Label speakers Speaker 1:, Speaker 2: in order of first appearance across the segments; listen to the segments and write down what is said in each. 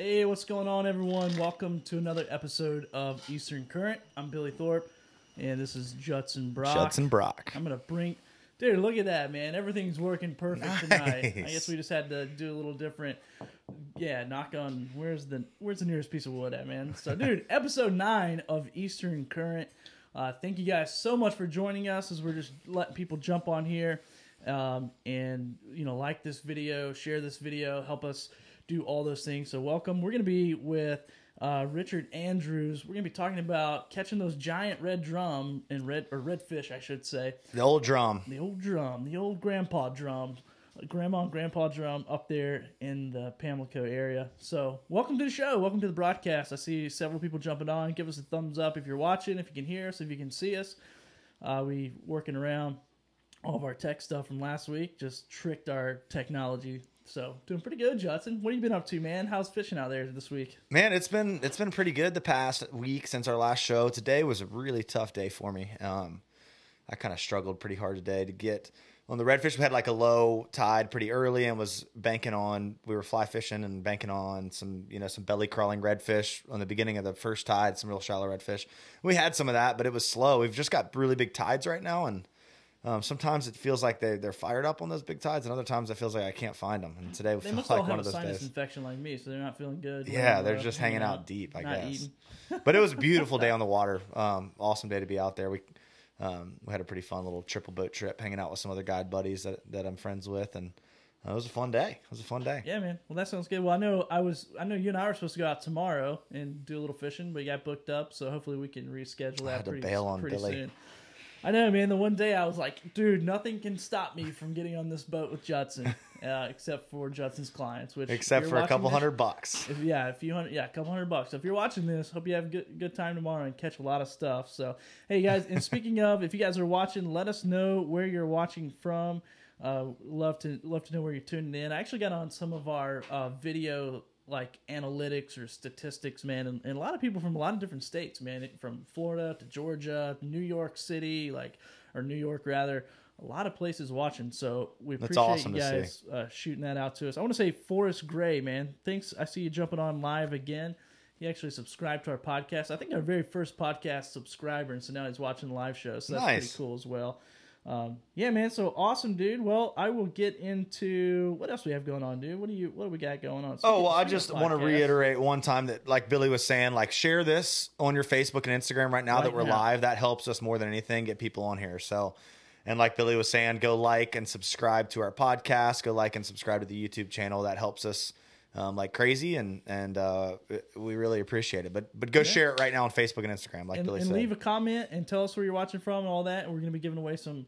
Speaker 1: Hey, what's going on, everyone? Welcome to another episode of Eastern Current. I'm Billy Thorpe, and this is Judson Brock.
Speaker 2: Judson Brock.
Speaker 1: I'm gonna bring, dude. Look at that, man. Everything's working perfect tonight. I guess we just had to do a little different. Yeah, knock on. Where's the Where's the nearest piece of wood at, man? So, dude, episode nine of Eastern Current. Uh, thank you guys so much for joining us as we're just letting people jump on here, um, and you know, like this video, share this video, help us do all those things. So, welcome. We're gonna be with. Uh, Richard Andrews. We're gonna be talking about catching those giant red drum and red or red fish, I should say,
Speaker 2: The old drum.
Speaker 1: the old drum, the old grandpa drum, grandma and grandpa drum up there in the Pamlico area. So, welcome to the show. Welcome to the broadcast. I see several people jumping on. Give us a thumbs up if you're watching, if you can hear us, if you can see us. Uh, we working around all of our tech stuff from last week. Just tricked our technology. So, doing pretty good, Judson. What have you been up to, man? How's fishing out there this week?
Speaker 2: Man, it's been it's been pretty good the past week since our last show. Today was a really tough day for me. Um, I kind of struggled pretty hard today to get on the redfish. We had like a low tide pretty early and was banking on. We were fly fishing and banking on some you know some belly crawling redfish on the beginning of the first tide. Some real shallow redfish. We had some of that, but it was slow. We've just got really big tides right now and. Um, sometimes it feels like they they're fired up on those big tides, and other times it feels like I can't find them. And today
Speaker 1: They
Speaker 2: felt
Speaker 1: must
Speaker 2: like
Speaker 1: all
Speaker 2: one
Speaker 1: have
Speaker 2: of
Speaker 1: a
Speaker 2: those
Speaker 1: sinus
Speaker 2: days.
Speaker 1: infection like me, so they're not feeling good.
Speaker 2: Yeah,
Speaker 1: they're,
Speaker 2: just hanging out deep, I guess. but it was a beautiful day on the water. Um, awesome day to be out there. We um, we had a pretty fun little triple boat trip, hanging out with some other guide buddies that, that I'm friends with, and uh, it was a fun day. It was a fun day.
Speaker 1: Yeah, man. Well, that sounds good. Well, I know I was. I know you and I were supposed to go out tomorrow and do a little fishing, but you got booked up. So hopefully we can reschedule that
Speaker 2: had to
Speaker 1: pretty,
Speaker 2: bail on Billy.
Speaker 1: soon. I know, man. The one day I was like, dude, nothing can stop me from getting on this boat with Judson, uh, except for Judson's clients. Which
Speaker 2: Except for a couple
Speaker 1: watching
Speaker 2: hundred bucks.
Speaker 1: If, yeah, a few hundred, yeah, a couple hundred bucks. So if you're watching this, hope you have a good good time tomorrow and catch a lot of stuff. So, hey guys, and speaking of, if you guys are watching, let us know where you're watching from. Uh, love to love to know where you're tuning in. I actually got on some of our uh, video like analytics or statistics, man, and, and a lot of people from a lot of different states, man, from Florida to Georgia, New York City, like or New York rather. A lot of places watching, so we
Speaker 2: That's
Speaker 1: appreciate
Speaker 2: awesome
Speaker 1: you guys uh, shooting that out to us. I want to say Forrest Gray, man. Thanks. I see you jumping on live again. He actually subscribed to our podcast. I think our very first podcast subscriber, and so now he's watching the live show. So that's
Speaker 2: Nice.
Speaker 1: pretty cool as well. Um, yeah, man. So awesome, dude. Well, I will get into what else we have going on, dude. What do you? What do we got going on?
Speaker 2: Oh well, I just want to reiterate one time that, like Billy was saying, like share this on your Facebook and Instagram right now
Speaker 1: Right
Speaker 2: that we're
Speaker 1: now.
Speaker 2: live. That helps us more than anything get people on here. So, and like Billy was saying, go like and subscribe to our podcast. Go like and subscribe to the YouTube channel. That helps us um, like crazy, and and uh, we really appreciate it. But but go share it right now on Facebook and Instagram, like
Speaker 1: and,
Speaker 2: Billy
Speaker 1: and
Speaker 2: said.
Speaker 1: leave a comment and tell us where you're watching from and all that. And we're gonna be giving away some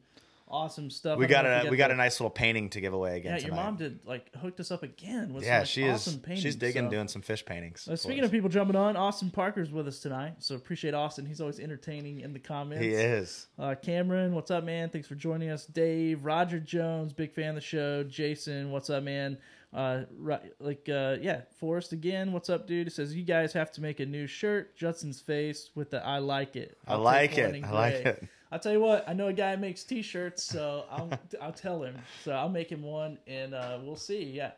Speaker 1: awesome stuff.
Speaker 2: we
Speaker 1: I
Speaker 2: got a we got
Speaker 1: the-
Speaker 2: a nice little painting to give away again.
Speaker 1: Yeah, your mom did like hooked us up again with
Speaker 2: Yeah,
Speaker 1: some
Speaker 2: she
Speaker 1: awesome
Speaker 2: is.
Speaker 1: paintings.
Speaker 2: She's digging
Speaker 1: so-
Speaker 2: doing some fish paintings.
Speaker 1: Uh, speaking
Speaker 2: us.
Speaker 1: of people jumping on, Austin Parker's with us tonight, so appreciate Austin. He's always entertaining in the comments.
Speaker 2: he is.
Speaker 1: Uh, Cameron, what's up, man? Thanks for joining us. Dave, Roger Jones, big fan of the show. Jason, what's up, man? Uh, right, like, uh, yeah, Forrest again. What's up, dude? It says you guys have to make a new shirt. Judson's face with the "I like it."
Speaker 2: I
Speaker 1: I'll
Speaker 2: like it. I like it.
Speaker 1: I'll tell you what. I know a guy makes T-shirts, so I'll I'll tell him. So I'll make him one, and uh, we'll see. Yeah.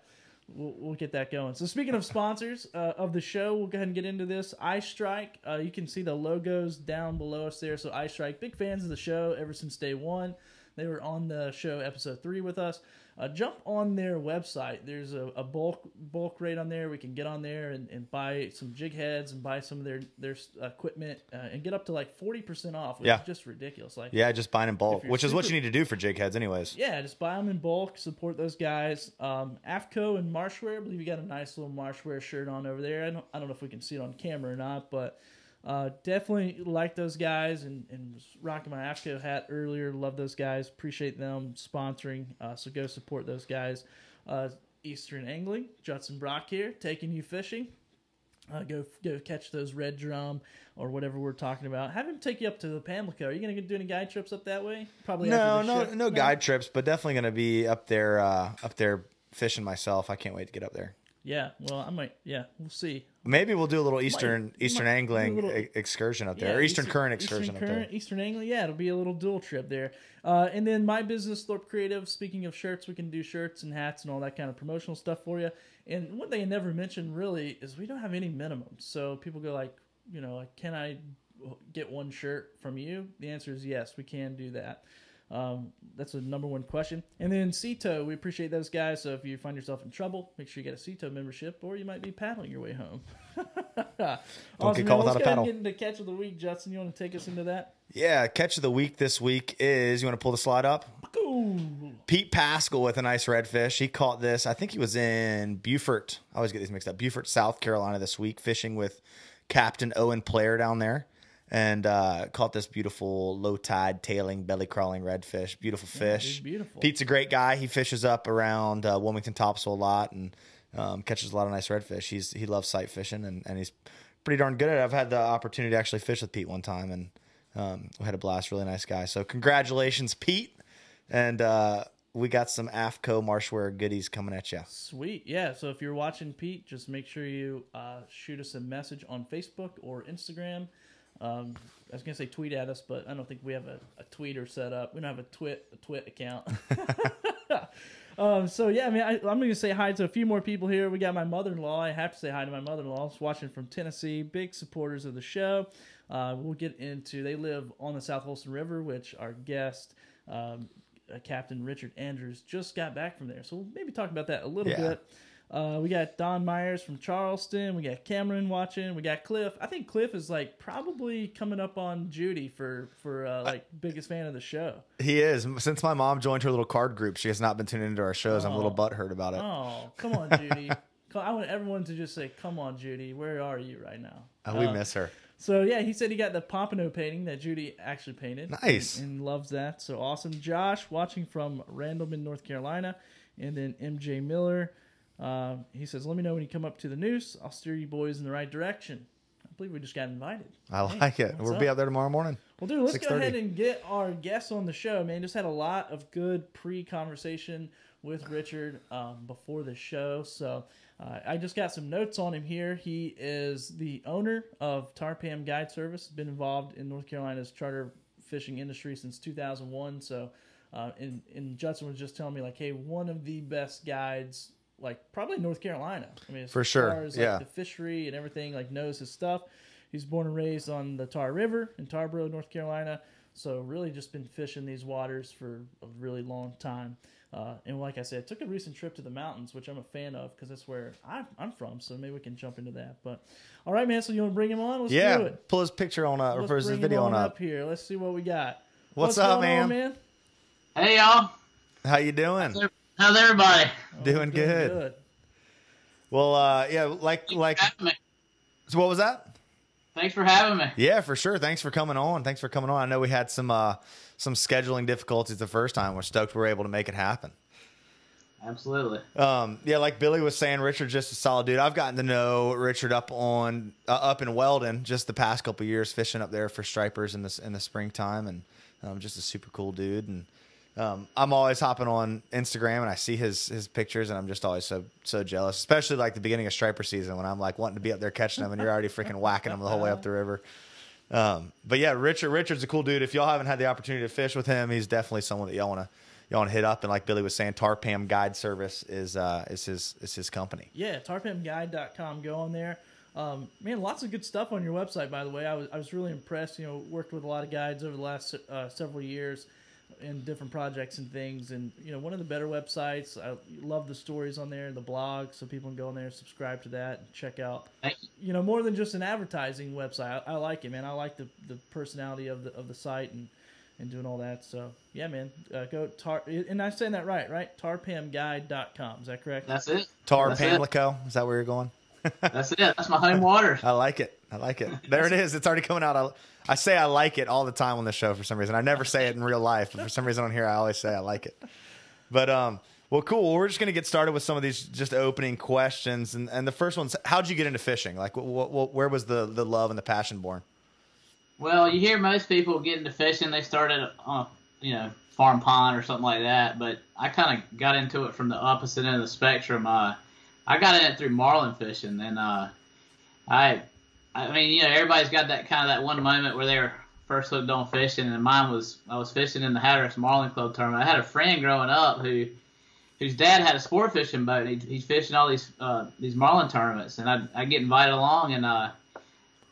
Speaker 1: We'll, we'll get that going. So speaking of sponsors uh, of the show, we'll go ahead and get into this. iStrike, uh, you can see the logos down below us there. So iStrike, big fans of the show ever since day one. They were on the show episode three with us. Uh, jump on their website. There's a, a bulk bulk rate on there. We can get on there and, and buy some jig heads and buy some of their their equipment uh, and get up to like forty percent off, which
Speaker 2: Yeah.
Speaker 1: is just ridiculous. Like
Speaker 2: Yeah, just buying in bulk, which is what you need to do for jig heads, anyways.
Speaker 1: yeah, just buy them in bulk. Support those guys. Um, AFTCO and Marshwear. I believe you got a nice little Marshwear shirt on over there. I don't, I don't know if we can see it on camera or not, but uh, definitely like those guys and, and was rocking my AFTCO hat earlier. Love those guys. Appreciate them sponsoring. Uh, so go support those guys. Uh, Eastern Angling. Judson Brock here, taking you fishing. Uh, go go catch those red drum or whatever we're talking about. Have him take you up to the Pamlico. Are you gonna do any guide trips up that way? Probably.
Speaker 2: No, no,
Speaker 1: show.
Speaker 2: no guide trips, but definitely going to be up there, uh, up there fishing myself. I can't wait to get up there.
Speaker 1: Yeah. Well, I might. Yeah, we'll see.
Speaker 2: Maybe we'll do a little Eastern
Speaker 1: might-
Speaker 2: Eastern
Speaker 1: might
Speaker 2: angling
Speaker 1: little-
Speaker 2: excursion up there,
Speaker 1: Yeah,
Speaker 2: or Eastern, Current excursion
Speaker 1: Eastern
Speaker 2: up
Speaker 1: Current,
Speaker 2: there.
Speaker 1: Eastern Angling. Yeah, it'll be a little dual trip there. Uh, and then my business, Thorpe Creative. Speaking of shirts, we can do shirts and hats and all that kind of promotional stuff for you. And one thing I never mentioned really is we don't have any minimums. So people go like, you know, like, can I get one shirt from you? The answer is yes, we can do that. Um, that's the number one question. And then Sea Tow, we appreciate those guys. So if you find yourself in trouble, make sure you get a Sea Tow membership, or you might be paddling your way home. awesome,
Speaker 2: get caught without a
Speaker 1: go ahead and
Speaker 2: paddle.
Speaker 1: get into catch of the week, Judson. You want to take us into that?
Speaker 2: Yeah, catch of the week this week is you want to pull the slide up?
Speaker 1: Ooh.
Speaker 2: Pete Pascal with a nice redfish. He caught this. I think he was in Beaufort. I always get these mixed up. Beaufort, South Carolina this week, fishing with Captain Owen Player down there. And uh, caught this beautiful low tide tailing belly crawling redfish. Beautiful fish.
Speaker 1: he's beautiful.
Speaker 2: Pete's a great guy. He fishes up around uh, Wilmington Topsail a lot and um, catches a lot of nice redfish. He's he loves sight fishing and, and he's pretty darn good at it. I've had the opportunity to actually fish with Pete one time and um, we had a blast. Really nice guy. So congratulations, Pete. And uh, we got some AFTCO Marshwear goodies coming at you.
Speaker 1: Sweet. Yeah. So if you're watching Pete, just make sure you uh, shoot us a message on Facebook or Instagram. Um, I was gonna say tweet at us, but I don't think we have a, a tweeter set up. We don't have a twit a twit account. um, so yeah, I mean, I, I'm gonna say hi to a few more people here. We got my mother-in-law. I have to say hi to my mother-in-law. She's watching from Tennessee. Big supporters of the show. Uh, we'll get into. They live on the South Holston River, which our guest. Um, uh, Captain Richard Andrews just got back from there, so we'll maybe talk about that a little
Speaker 2: Yeah.
Speaker 1: bit. Uh, we got Don Myers from Charleston. We got Cameron watching. We got Cliff. I think Cliff is like probably coming up on Judy for for uh, like biggest fan of the show.
Speaker 2: He is. Since my mom joined her little card group, she has not been tuning into our shows. I'm a little butthurt about it.
Speaker 1: Oh, come on, Judy. I want everyone to just say, "Come on, Judy. Where are you right now?"
Speaker 2: Uh, we
Speaker 1: Uh,
Speaker 2: miss her.
Speaker 1: So yeah, he said he got the pompano painting that Judy actually painted.
Speaker 2: Nice.
Speaker 1: and, and loves that. So awesome. Josh watching from Randleman, North Carolina, and then MJ Miller. Uh, he says, "Let me know when you come up to the Neuse. I'll steer you boys in the right direction." I believe we just got invited.
Speaker 2: I
Speaker 1: Hey,
Speaker 2: like it. We'll be out there tomorrow morning.
Speaker 1: Well, dude, let's go ahead and get our guests on the show, man. Just had a lot of good pre-conversation with Richard um, before the show, so uh, I just got some notes on him here. He is the owner of Tarpam Guide Service. Been involved in North Carolina's charter fishing industry since 2001. So, uh, and, and Judson was just telling me like, hey, one of the best guides, like probably North Carolina. I mean, as
Speaker 2: For sure,
Speaker 1: far as,
Speaker 2: yeah.
Speaker 1: the fishery and everything, like knows his stuff. He's born and raised on the Tar River in Tarboro, North Carolina. So really just been fishing these waters for a really long time. Uh, and like I said, took a recent trip to the mountains, which I'm a fan of because that's where I'm, I'm from. So maybe we can jump into that. But all right, man. So you want to bring him on? Let's do
Speaker 2: Yeah.
Speaker 1: it.
Speaker 2: Pull his picture on uh,
Speaker 1: Let's
Speaker 2: or his
Speaker 1: bring him
Speaker 2: video on
Speaker 1: on
Speaker 2: up.
Speaker 1: up here. Let's see what we got.
Speaker 2: What's up,
Speaker 1: going on,
Speaker 2: man?
Speaker 3: Hey y'all,
Speaker 2: How you doing?
Speaker 3: How's everybody?
Speaker 1: Oh,
Speaker 2: Doing good. Well, uh, yeah, like like.
Speaker 3: Having me.
Speaker 2: So what was that?
Speaker 3: Thanks for having me.
Speaker 2: Yeah, for sure. Thanks for coming on. Thanks for coming on. I know we had some uh, some scheduling difficulties the first time. We're stoked we were able to make it happen.
Speaker 3: Absolutely.
Speaker 2: Um, yeah, like Billy was saying, Richard's just a solid dude. I've gotten to know Richard up on uh, up in Weldon just the past couple years, fishing up there for stripers in the in the springtime, and um, just a super cool dude. And um, I'm always hopping on Instagram and I see his his pictures, and I'm just always so so jealous, especially like the beginning of striper season when I'm like wanting to be up there catching them, and you're already freaking whacking them the whole way up the river. Um, but yeah, Richard Richard's a cool dude. If y'all haven't had the opportunity to fish with him, he's definitely someone that y'all want to y'all want to hit up. And like Billy was saying, Tarpam Guide Service is uh is his is his company.
Speaker 1: Yeah, tarpamguide.com. Go on there. Um, man, lots of good stuff on your website, by the way. I was, I was really impressed. You know, worked with a lot of guides over the last uh, several years in different projects and things. And, you know, one of the better websites. I love the stories on there, the blog, so people can go on there, subscribe to that, and check out.
Speaker 3: You.
Speaker 1: You know, more than just an advertising website. I, I like it, man. I like the, the personality of the of the site and, and doing all that. So, yeah, man. Uh, go tar and I'm saying that right, right? Tarpamguide.com. Is that correct?
Speaker 3: That's it.
Speaker 2: Tar Pamlico, is that where you're going?
Speaker 3: That's it. That's my home water.
Speaker 2: I like it. I like it. There it is. It's already coming out. I, I say I like it all the time on the show for some reason. I never say it in real life, but for some reason on here I always say I like it. But um, well, cool. Well, we're just gonna get started with some of these just opening questions, and and the first one's how'd you get into fishing? Like, what, what, where was the the love and the passion born?
Speaker 3: Well, you hear most people get into fishing. They started on, you know, farm pond or something like that. But I kind of got into it from the opposite end of the spectrum. Uh, I got in it through marlin fishing, and uh, I, I mean, you know, everybody's got that kind of that one moment where they're first hooked on fishing, and mine was I was fishing in the Hatteras Marlin Club tournament. I had a friend growing up who, whose dad had a sport fishing boat. And he, he's fishing all these uh, these marlin tournaments, and I I get invited along, and uh,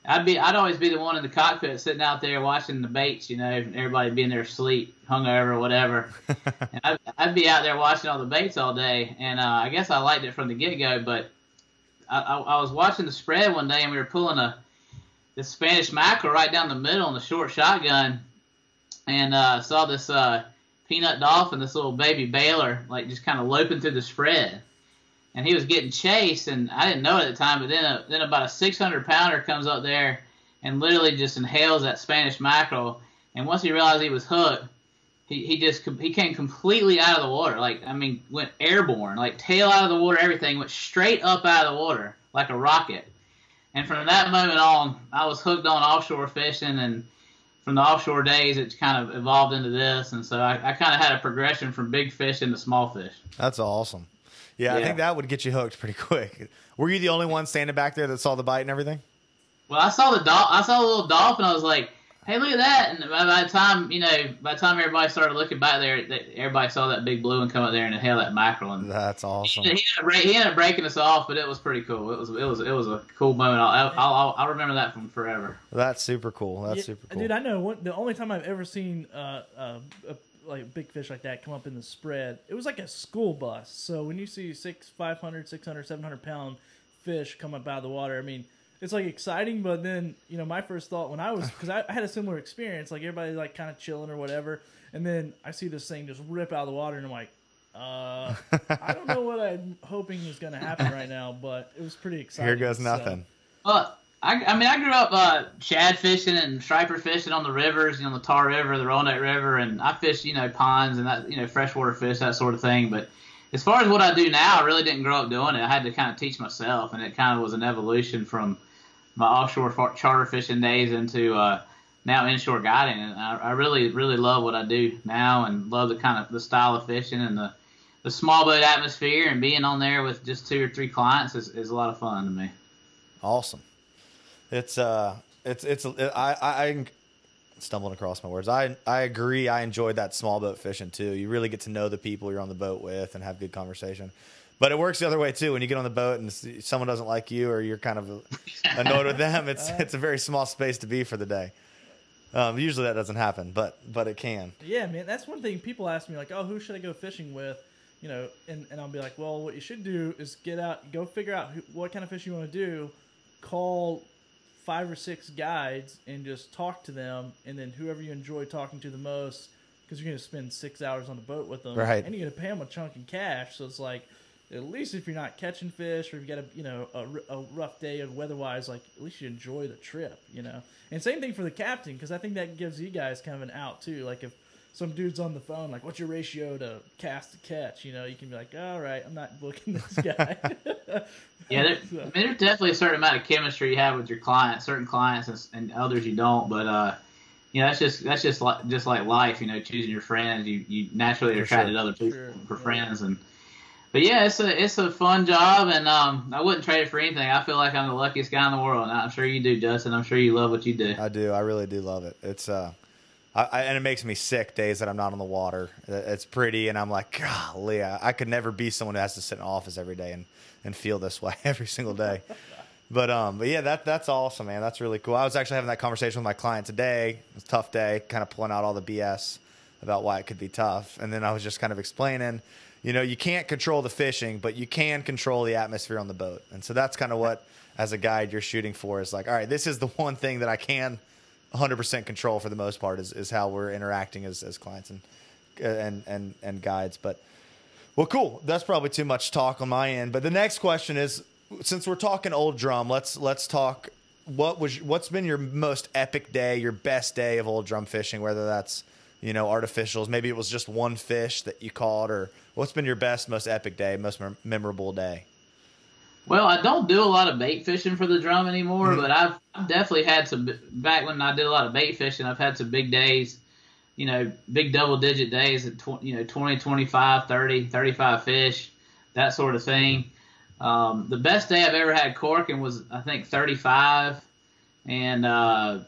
Speaker 3: I'd be I'd always be the one in the cockpit sitting out there watching the baits, you know, everybody being there asleep, hungover, whatever. and I'd, I'd, be out there watching all the baits all day, and uh, I guess I liked it from the get go. But I, I, I, was watching the spread one day, and we were pulling a this Spanish mackerel right down the middle in the short shotgun, and uh, saw this uh, peanut dolphin, this little baby baler, like just kind of loping through the spread and he was getting chased, and I didn't know it at the time. But then, a, then about a 600 pounder comes up there and literally just inhales that Spanish mackerel. And once he realized he was hooked, he, he just he came completely out of the water. Like I mean, went airborne, like tail out of the water, everything went straight up out of the water like a rocket. And from that moment on, I was hooked on offshore fishing, and from the offshore days, it kind of evolved into this. And so I, I kind of had a progression from big fish into small fish.
Speaker 2: That's awesome. Yeah, I think that would get you hooked pretty quick. Were you the only one standing back there that saw the bite and everything?
Speaker 3: Well, I saw the dol- I saw the little dolphin. I was like, "Hey, look at that!" And by, by the time you know, by the time everybody started looking back there, they, everybody saw that big blue one come up there and inhale that mackerel. And
Speaker 2: That's awesome.
Speaker 3: He, he, ended up, he, ended up breaking us off, but it was pretty cool. It was it was it was a cool moment. I'll I'll, I'll remember that from forever.
Speaker 2: That's super cool. That's
Speaker 1: yeah,
Speaker 2: super cool,
Speaker 1: dude. I know one, the only time I've ever seen uh, uh, a like big fish like that come up in the spread, it was like a school bus. So when you see six, 500, 600, 700 pound fish come up out of the water, I mean, it's like exciting, but then, you know, my first thought when I was, because I, I, had a similar experience, like everybody like kind of chilling or whatever. And then I see this thing just rip out of the water and I'm like, uh, I don't know what I'm hoping is going to happen right now, but it was pretty exciting.
Speaker 2: Here goes nothing.
Speaker 3: So. Well, I, I mean, I grew up uh, shad fishing and striper fishing on the rivers, you know, the Tar River, the Roanoke River, and I fished, you know, ponds and that, you know, freshwater fish, that sort of thing. But as far as what I do now, I really didn't grow up doing it. I had to kind of teach myself, and it kind of was an evolution from my offshore charter fishing days into uh, now inshore guiding. And I, I really, really love what I do now, and love the kind of the style of fishing and the the small boat atmosphere and being on there with just two or three clients is, is a lot of fun to me.
Speaker 2: Awesome. It's uh, it's it's it, I I I'm stumbling across my words. I I agree. I enjoyed that small boat fishing too. You really get to know the people you're on the boat with and have good conversation. But it works the other way too. When you get on the boat and someone doesn't like you or you're kind of annoyed with them, it's it's a very small space to be for the day. Um, usually that doesn't happen, but but it can.
Speaker 1: Yeah, man, that's one thing people ask me like, oh, who should I go fishing with? You know, and, and I'll be like, well, what you should do is get out, go figure out who, what kind of fish you want to do, call five or six guides and just talk to them, and then whoever you enjoy talking to the most, because you're going to spend six hours on the boat with them,
Speaker 2: right?
Speaker 1: And you're going to pay them a chunk in cash. So it's like, at least if you're not catching fish or if you got a you know a, a rough day of weather-wise, like at least you enjoy the trip, you know. And same thing for the captain, because I think that gives you guys kind of an out too. Like if some dude's on the phone, like, what's your ratio to cast to catch? You know, you can be like, all right, I'm not booking this guy.
Speaker 3: yeah, there, so. I mean, there's definitely a certain amount of chemistry you have with your clients, certain clients and, and others you don't. But uh, you know, that's just that's just like just like life. You know, choosing your friends, you you naturally are attracted sure. other people sure. for yeah. friends and. But yeah, it's a it's a fun job, and um, I wouldn't trade it for anything. I feel like I'm the luckiest guy in the world. And I'm sure you do, Judson. I'm sure you love what you do.
Speaker 2: I do. I really do love it. It's uh, I, I, and it makes me sick days that I'm not on the water. It's pretty, and I'm like, golly, I, I could never be someone who has to sit in an office every day and, and feel this way every single day. but um, but yeah, that that's awesome, man. That's really cool. I was actually having that conversation with my client today. It was a tough day, kind of pulling out all the BS about why it could be tough, and then I was just kind of explaining. You know, you can't control the fishing, but you can control the atmosphere on the boat, and so that's kind of what, as a guide, you're shooting for. Is like, all right, this is the one thing that I can 100% control for the most part is, is how we're interacting as, as clients and, and, and, and guides. But well, cool. That's probably too much talk on my end. But the next question is, since we're talking old drum, let's, let's talk what was, what's been your most epic day, your best day of old drum fishing, whether that's, you know, artificials, maybe it was just one fish that you caught or what's been your best, most epic day, most memorable day?
Speaker 3: Well, I don't do a lot of bait fishing for the drum anymore, mm-hmm. but I've, I've definitely had some back when I did a lot of bait fishing. I've had some big days, you know, big double digit days at tw- you know 20, 25, 30, 35 fish, that sort of thing. Um, the best day I've ever had corking was I think 35, and uh,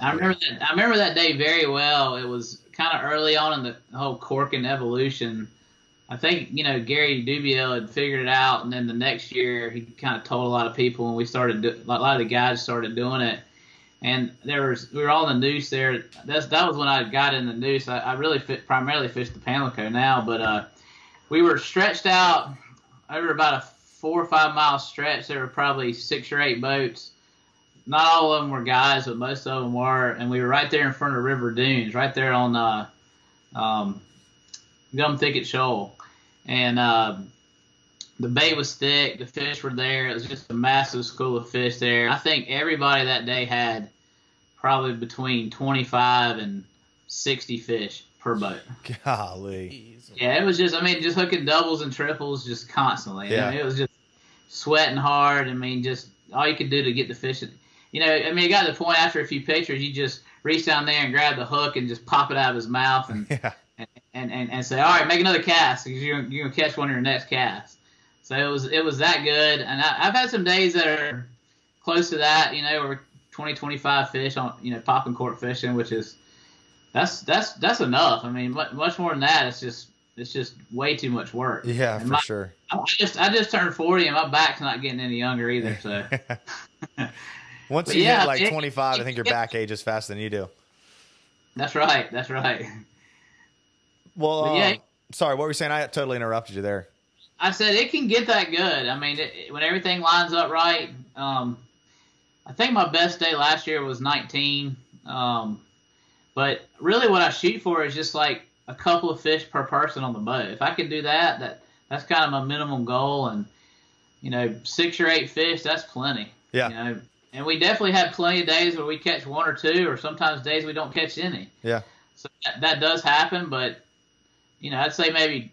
Speaker 3: I remember that. I remember that day very well. It was kind of early on in the whole corking evolution. I think you know Gary Dubiel had figured it out, and then the next year he kind of told a lot of people, and we started. A lot of the guys started doing it, and there was we were all in the Neuse there. That's that was when I got in the Neuse. I, I really fit, primarily fish the Pamlico now, but uh, we were stretched out over about a four or five mile stretch. There were probably six or eight boats not all of them were guys, but most of them were, and we were right there in front of River Dunes, right there on uh, um, Gum Thicket Shoal, and uh, the bait was thick, the fish were there. It was just a massive school of fish there. I think everybody that day had probably between 25 and 60 fish per boat.
Speaker 2: golly,
Speaker 3: Yeah, it was just, I mean, just hooking doubles and triples just constantly.
Speaker 2: Yeah.
Speaker 3: I mean, it was just sweating hard. I mean, just all you could do to get the fish. You know, I mean, it got to the point after a few pictures, you just reach down there and grab the hook and just pop it out of his mouth and
Speaker 2: yeah,
Speaker 3: and, and, and say, all right, make another cast because you're, you're gonna catch one of your next casts. So it was it was that good, and I, I've had some days that are close to that. You know, where 20, 25 fish on you know popping cork fishing, which is that's that's that's enough. I mean, much, more than that, it's just it's just way too much work.
Speaker 2: yeah,
Speaker 3: And
Speaker 2: for
Speaker 3: my-
Speaker 2: sure.
Speaker 3: I just I just turned 40 and my back's not getting any younger either. So
Speaker 2: Once
Speaker 3: But
Speaker 2: you
Speaker 3: yeah,
Speaker 2: hit like 25, I think your back ages faster than you do.
Speaker 3: that's right, that's right.
Speaker 2: Well,
Speaker 3: But yeah.
Speaker 2: um, sorry, what were you saying? I totally interrupted you there.
Speaker 3: I said it can get that good. I mean, it- when everything lines up right. Um, I think my best day last year was 19. Um, but really, what I shoot for is just like a couple of fish per person on the boat. If I could do that, that that's kind of my minimum goal. And you know, six or eight fish, that's plenty.
Speaker 2: Yeah.
Speaker 3: You know, and we definitely have plenty of days where we catch one or two, or sometimes days we don't catch any.
Speaker 2: Yeah.
Speaker 3: So that, that does happen, but you know, I'd say maybe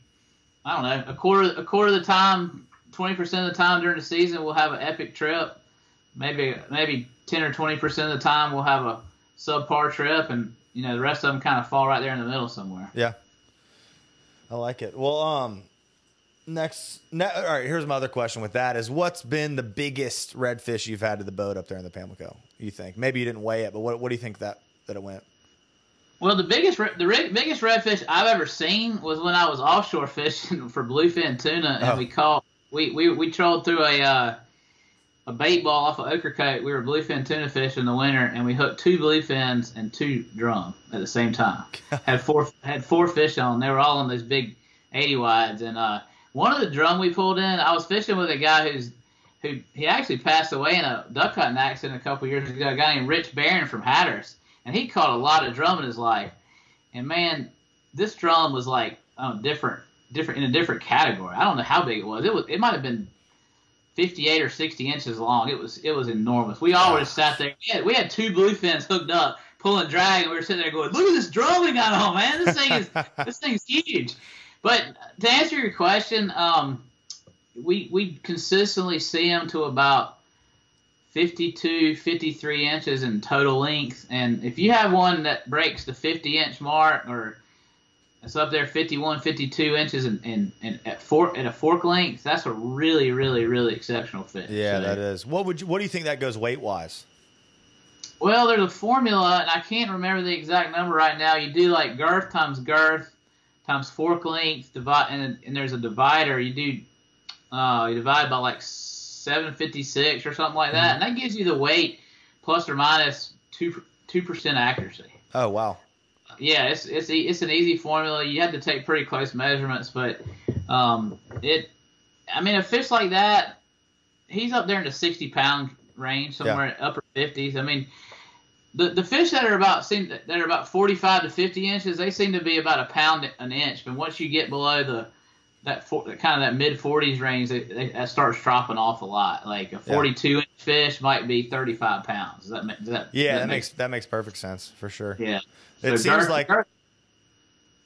Speaker 3: I don't know a quarter a quarter of the time, twenty percent of the time during the season we'll have an epic trip. Maybe maybe ten or twenty percent of the time we'll have a subpar trip, and you know the rest of them kind of fall right there in the middle somewhere.
Speaker 2: Yeah. I like it. Well, um, next, ne- all right. Here's my other question. With that, is what's been the biggest redfish you've had to the boat up there in the Pamlico? You think? Maybe you didn't weigh it, but what what do you think that that it went?
Speaker 3: Well, the biggest re- the biggest redfish I've ever seen was when I was offshore fishing for bluefin tuna, and
Speaker 2: Oh.
Speaker 3: we caught we, we we trolled through a uh, a bait ball off of Ocracoke. We were bluefin tuna fish in the winter, and we hooked two bluefins and two drum at the same time. had four had four fish on. They were all on those big eighty wides, and uh, one of the drum we pulled in. I was fishing with a guy who's who he actually passed away in a duck hunting accident a couple years ago. A guy named Rich Barron from Hatteras, and he caught a lot of drum in his life. And man, this drum was like um, different, different in a different category. I don't know how big it was. It was it might have been 58 or 60 inches long. It was it was enormous. We all just sat there. We had, we had two bluefins hooked up, pulling drag, and we were sitting there going, "Look at this drum we got on, man! This thing is this thing's huge." But to answer your question, um, we we consistently see them to about 52, 53 inches in total length. And if you have one that breaks the 50 inch mark or it's up there 51, 52 inches and, in, in at fork at a fork length, that's a really, really, really exceptional fish.
Speaker 2: Yeah,
Speaker 3: So-
Speaker 2: that is. What would you? What do you think that goes weight wise?
Speaker 3: Well, there's a formula, and I can't remember the exact number right now. You do like girth times girth times fork length, divide, and, and there's a divider. You do, uh, you divide by like 756 or something like that, and that gives you the weight plus or minus two two percent accuracy.
Speaker 2: Oh wow.
Speaker 3: Yeah, it's it's it's an easy formula. You had to take pretty close measurements, but um, it. I mean, a fish like that, he's up there in the sixty pound range, somewhere upper fifties. I mean, the the fish that are about seem that are about forty five to fifty inches, they seem to be about a pound an inch. But once you get below the that for, kind of that mid forties range, they, they, that starts dropping off a lot. Like a forty two inch fish might be thirty five pounds. Does that does that
Speaker 2: Yeah,
Speaker 3: does
Speaker 2: that makes that makes perfect sense for sure.
Speaker 3: yeah.
Speaker 2: It seems like-
Speaker 3: girth,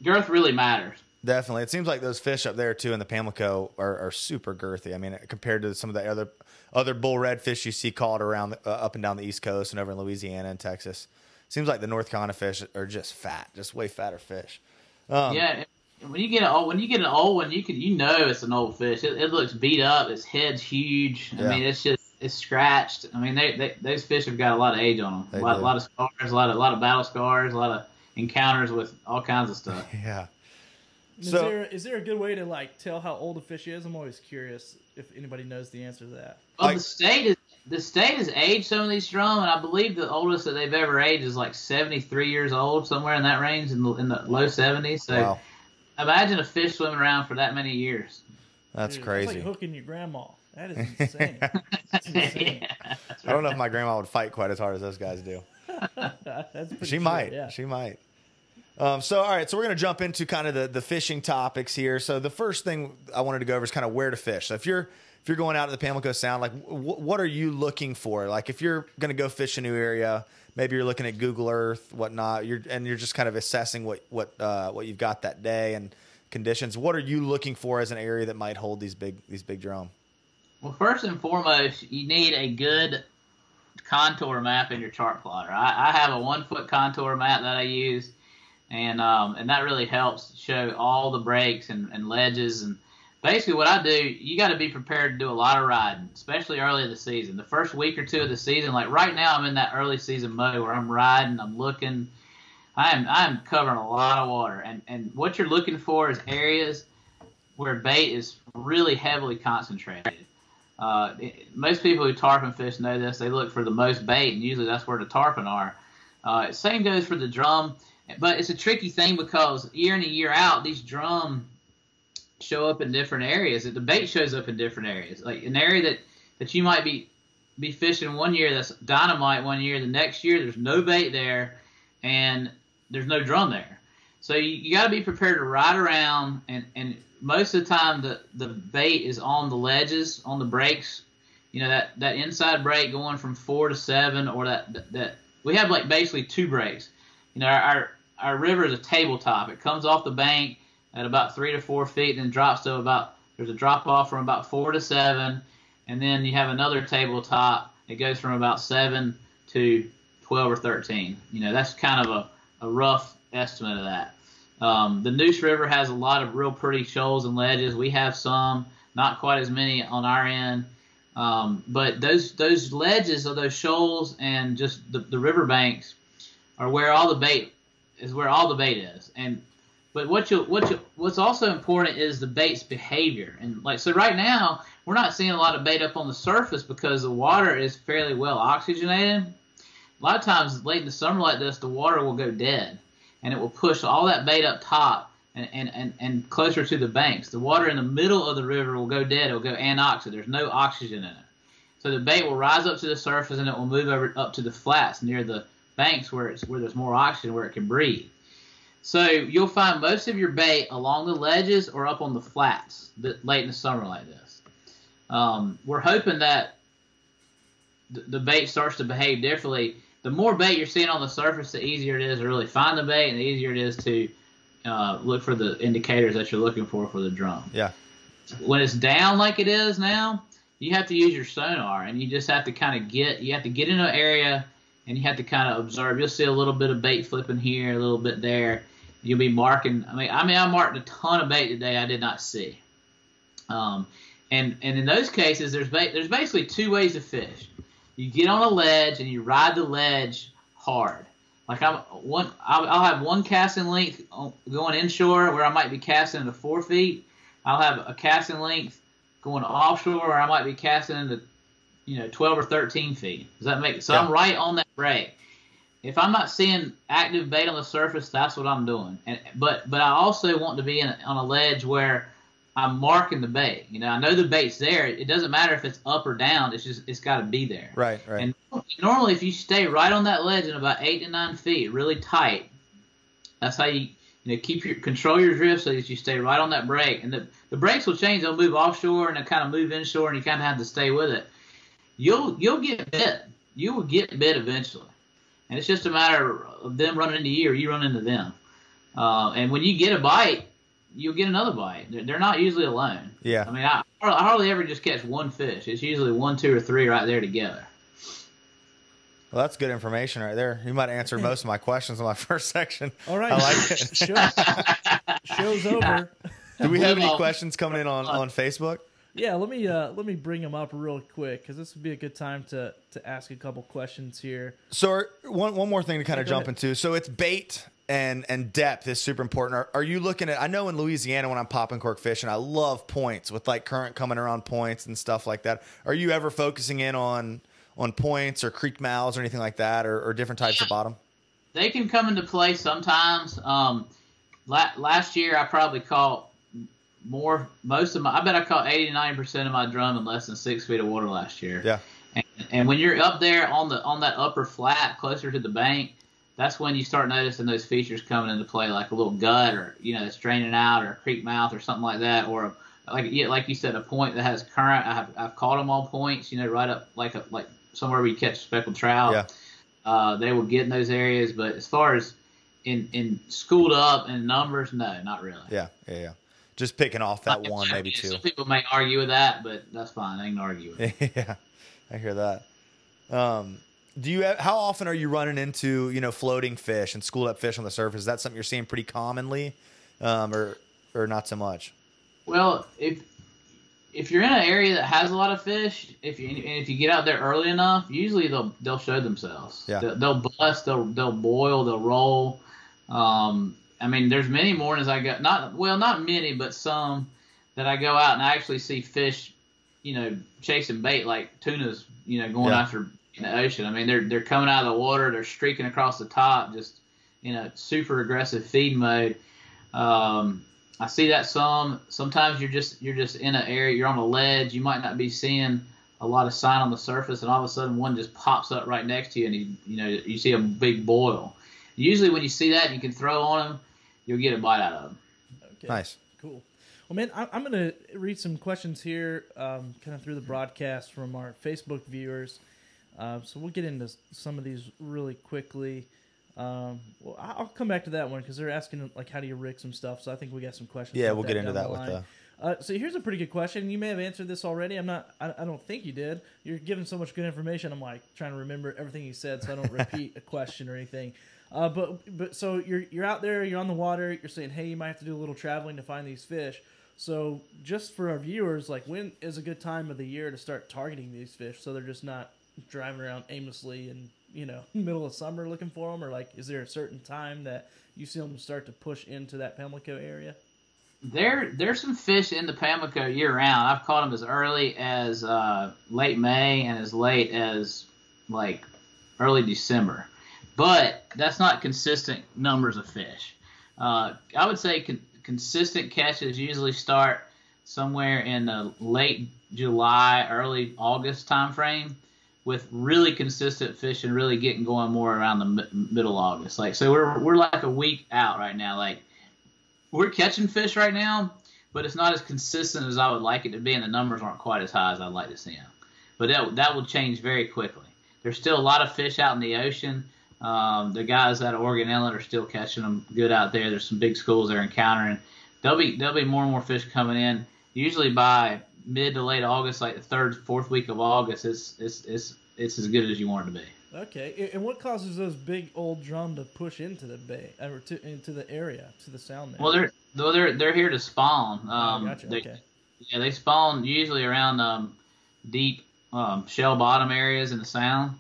Speaker 3: girth really matters.
Speaker 2: Definitely. It seems like those fish up there too in the Pamlico are, are super girthy. I mean, compared to some of the other other bull redfish you see caught around uh, up and down the East Coast and over in Louisiana and Texas. Seems like the North Carolina fish are just fat, just way fatter fish. Um,
Speaker 3: yeah, when you get an old when you get an old one, you can you know it's an old fish. It, it looks beat up. Its head's huge. I
Speaker 2: Yeah.
Speaker 3: mean, it's just it's scratched. I mean, they, they those fish have got a lot of age on them.
Speaker 2: They
Speaker 3: a lot,
Speaker 2: do.
Speaker 3: a lot of scars, a lot of a lot of battle scars, a lot of encounters with all kinds of stuff.
Speaker 2: Yeah.
Speaker 1: Is
Speaker 2: So-
Speaker 1: there is there a good way to like tell how old a fish is? I'm always curious if anybody knows the answer to that.
Speaker 3: Well,
Speaker 2: Like-
Speaker 3: the state is the state has aged some of these drum, and I believe the oldest that they've ever aged is like 73 years old, somewhere in that range, in the, in the low 70s. So
Speaker 2: Wow.
Speaker 3: Imagine a fish swimming around for that many years.
Speaker 2: That's
Speaker 1: Dude,
Speaker 2: crazy.
Speaker 1: That's like hooking your grandma. That is insane. Insane.
Speaker 3: Yeah,
Speaker 2: I don't know if my grandma would fight quite as hard as those guys do.
Speaker 1: That's
Speaker 2: She
Speaker 1: true,
Speaker 2: might.
Speaker 1: Yeah.
Speaker 2: She might. Um, so, all right. So, we're going to jump into kind of the, the fishing topics here. So, the first thing I wanted to go over is kind of where to fish. So, if you're if you're going out to the Pamlico Sound, like w- what are you looking for? Like, if you're going to go fish a new area, maybe you're looking at Google Earth, whatnot. You're and you're just kind of assessing what what uh, what you've got that day and conditions. What are you looking for as an area that might hold these big these big drum?
Speaker 3: Well, first and foremost, you need a good contour map in your chart plotter. I, I have a one foot contour map that I use, and um, and that really helps show all the breaks and, and ledges and basically what I do. You got to be prepared to do a lot of riding, especially early in the season. The first week or two of the season, like right now, I'm in that early season mode where I'm riding, I'm looking. I'm I'm covering a lot of water, and and what you're looking for is areas where bait is really heavily concentrated. Uh, it- most people who tarpon fish know this. They look for the most bait, and usually that's where the tarpon are. Uh, same goes for the drum, but it's a tricky thing because year in and year out, these drum show up in different areas. The bait shows up in different areas. Like an area that, that you might be be fishing one year that's dynamite one year, the next year there's no bait there, and there's no drum there. So you, you got to be prepared to ride around, and, and most of the time the, the bait is on the ledges, on the breaks. You know that, that inside break going from four to seven, or that, that we have like basically two breaks. You know our, our our river is a tabletop. It comes off the bank at about three to four feet, and then drops to about there's a drop off from about four to seven, and then you have another tabletop. It goes from about seven to twelve or thirteen. You know that's kind of a, a rough estimate of that. Um, the Neuse River has a lot of real pretty shoals and ledges. We have some, not quite as many on our end. Um, but those those ledges of those shoals and just the, the river banks are where all the bait is where all the bait is. And but what you what you what's also important is the bait's behavior. And like so right now we're not seeing a lot of bait up on the surface because the water is fairly well oxygenated. A lot of times late in the summer like this, the water will go dead and it will push all that bait up top and, and, and, and closer to the banks. The water in the middle of the river will go dead. It will go anoxic. There's no oxygen in it. So the bait will rise up to the surface and it will move over up to the flats near the banks where it's where there's more oxygen where it can breathe. So you'll find most of your bait along the ledges or up on the flats that, late in the summer like this. Um, we're hoping that the, the bait starts to behave differently. The more bait you're seeing on the surface, the easier it is to really find the bait, and the easier it is to uh, look for the indicators that you're looking for for the drum.
Speaker 2: Yeah.
Speaker 3: When it's down like it is now, you have to use your sonar, and you just have to kind of get you have to get in an area, and you have to kind of observe. You'll see a little bit of bait flipping here, a little bit there. You'll be marking. I mean, I mean, I marked a ton of bait today I did not see. Um, and and in those cases, there's ba- there's basically two ways to fish. You get on a ledge and you ride the ledge hard. Like I'm one, I'll, I'll have one casting length going inshore where I might be casting into four feet. I'll have a casting length going offshore where I might be casting into, you know, 12 or 13 feet. Does that make? So I'm right on that break. If I'm not seeing active bait on the surface, that's what I'm doing. And but but I also want to be in, on a ledge where I'm marking the bait. You know, I know the bait's there. It doesn't matter if it's up or down. It's just it's got to be there.
Speaker 2: Right. Right.
Speaker 3: And normally, if you stay right on that ledge in about eight to nine feet, really tight, that's how you you know keep your control your drift so that you stay right on that break. And the the breaks will change; they'll move offshore and they'll kind of move inshore, and you kind of have to stay with it. You'll you'll get bit. You will get bit eventually, and it's just a matter of them running into you or you run into them. Uh, and when you get a bite, you'll get another bite. They're, they're not usually alone.
Speaker 2: yeah.
Speaker 3: I mean, I, I hardly ever just catch one fish. It's usually one, two, or three right there together.
Speaker 2: Well, that's good information right there. You might answer most of my questions in my first section.
Speaker 1: All right,
Speaker 2: I like it.
Speaker 1: Show, show's over.
Speaker 2: Do we have any questions coming in on, on Facebook?
Speaker 1: Yeah, let me uh, let me bring them up real quick because this would be a good time to to ask a couple questions here.
Speaker 2: So are, one one more thing to kind of jump
Speaker 1: ahead.
Speaker 2: into. So it's bait and and depth is super important. Are, are you looking at? I know in Louisiana when I'm popping cork fishing, I love points with like current coming around points and stuff like that. Are you ever focusing in on on points or creek mouths or anything like that, or, or different types of bottom?
Speaker 3: they can come into play sometimes. Um, la- last year, I probably caught more, most of my, I bet I caught 80 to 90 percent of my drum in less than six feet of water last year.
Speaker 2: Yeah.
Speaker 3: And, and when you're up there on the on that upper flat, closer to the bank, that's when you start noticing those features coming into play, like a little gut or you know it's draining out or a creek mouth or something like that, or a, like yeah, like you said, a point that has current. I have I've caught them on points, you know, right up like a like somewhere where you catch speckled trout.
Speaker 2: Yeah.
Speaker 3: Uh, they will get in those areas, but as far as in in schooled up in numbers, no, not really.
Speaker 2: Yeah, yeah, yeah. Just picking off that
Speaker 3: Like,
Speaker 2: one, maybe two.
Speaker 3: Some people may argue with that, but that's fine. They can argue with it.
Speaker 2: yeah, I hear that. Um, do you? How often are you running into you know floating fish and schooled up fish on the surface? Is that something you're seeing pretty commonly, um, or or not so much?
Speaker 3: Well, if if you're in an area that has a lot of fish, if you and if you get out there early enough, usually they'll they'll show themselves.
Speaker 2: Yeah.
Speaker 3: They'll, they'll bust. They'll they'll boil. They'll roll. Um, I mean, there's many mornings I go not well, not many, but some that I go out and I actually see fish, you know, chasing bait like tunas, you know, going
Speaker 2: Yeah.
Speaker 3: after in the ocean. I mean, they're they're coming out of the water. They're streaking across the top, just in a super aggressive feed mode. Um, I see that some. Sometimes you're just you're just in an area. You're on a ledge. You might not be seeing a lot of sign on the surface, and all of a sudden one just pops up right next to you, and you you know you see a big boil. Usually when you see that, you can throw on them. You'll get a bite out of them.
Speaker 1: Okay.
Speaker 2: Nice.
Speaker 1: Cool. Well, man, I- I'm going to read some questions here, um, kind of through the broadcast from our Facebook viewers. Uh, so we'll get into some of these really quickly. Um, well, I- I'll come back to that one because they're asking like, how do you rig some stuff? So I think we got some questions.
Speaker 2: Yeah, we'll get into that
Speaker 1: the
Speaker 2: with the.
Speaker 1: Uh, so here's a pretty good question. You may have answered this already. I'm not. I, I don't think you did. You're giving so much good information. I'm like trying to remember everything you said, so I don't repeat a question or anything. Uh, but but so you're you're out there. You're on the water. You're saying, hey, you might have to do a little traveling to find these fish. So just for our viewers, like when is a good time of the year to start targeting these fish so they're just not driving around aimlessly and you know middle of summer looking for them, or like is there a certain time that you see them start to push into that Pamlico area?
Speaker 3: There, there's some fish in the Pamlico year round. I've caught them as early as uh, late May and as late as like early December, but that's not consistent numbers of fish. Uh, I would say con- consistent catches usually start somewhere in the late July, early August timeframe, with really consistent fishing really getting going more around the mi- middle August. Like so, we're we're like a week out right now. Like we're catching fish right now, but it's not as consistent as I would like it to be, and the numbers aren't quite as high as I'd like to see them. But that that will change very quickly. There's still a lot of fish out in the ocean. Um, the guys out of Oregon Inlet are still catching them good out there. There's some big schools they're encountering. There'll be there'll be more and more fish coming in. Usually by mid to late August, like the third, fourth week of August, it's it's it's it's as good as you want it to be.
Speaker 1: Okay, and what causes those big old drum to push into the bay or to, into the area to the sound there?
Speaker 3: Well, they're though they're they're here to spawn.
Speaker 1: Oh,
Speaker 3: Um,
Speaker 1: gotcha.
Speaker 3: they-
Speaker 1: okay.
Speaker 3: Yeah, they spawn usually around um, deep um, shell bottom areas in the sound,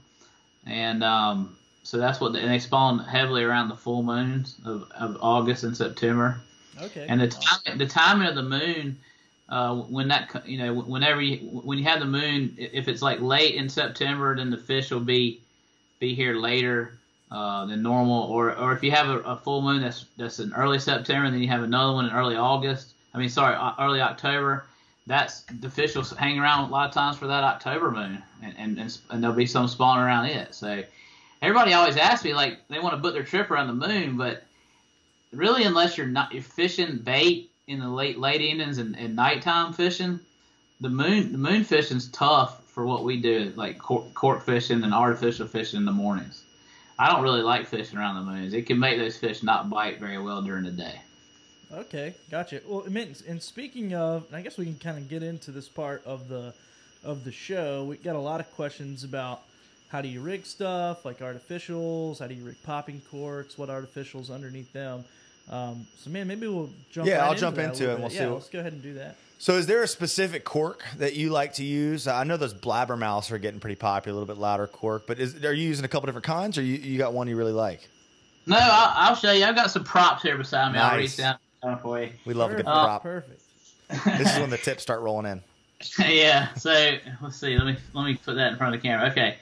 Speaker 3: and um, so that's what they, and they spawn heavily around the full moons of, of August and September.
Speaker 1: Okay.
Speaker 3: And the time, the timing of the moon, uh, when that you know whenever you when you have the moon, if it's like late in September, then the fish will be be here later uh, than normal. Or or if you have a, a full moon that's that's in early September, then you have another one in early August. I mean, sorry, early October. That's the fish will hang around a lot of times for that October moon, and and, and, and there'll be some spawning around it. So everybody always asks me like they want to book their trip around the moon, but really unless you're not you're fishing bait in the late late evenings and, and nighttime fishing, the moon the moon fishing's tough for what we do, like cork, court fishing and artificial fishing in the mornings. I don't really like fishing around the moons. It can make those fish not bite very well during the day.
Speaker 1: Okay, gotcha. Well, and speaking of, I guess we can kind of get into this part of the of the show. We got a lot of questions about how do you rig stuff like artificials? How do you rig popping corks? What artificials underneath them? Um, so man, maybe we'll jump.
Speaker 2: Yeah,
Speaker 1: right
Speaker 2: I'll
Speaker 1: into
Speaker 2: jump
Speaker 1: that
Speaker 2: into it and we'll see
Speaker 1: Yeah,
Speaker 2: what-
Speaker 1: let's go ahead and do that.
Speaker 2: So, is there a specific cork that you like to use? I know those blabbermouths are getting pretty popular, a little bit louder cork. But is, are you using a couple different kinds, or you, you got one you really like?
Speaker 3: No, I'll, I'll show you. I've got some props here beside me. I'll
Speaker 2: Nice.
Speaker 3: reach down down for you.
Speaker 2: We love a good
Speaker 1: Perfect.
Speaker 2: prop.
Speaker 1: Perfect.
Speaker 2: This is when the tips start rolling in.
Speaker 3: yeah. So let's see. Let me let me put that in front of the camera. Okay.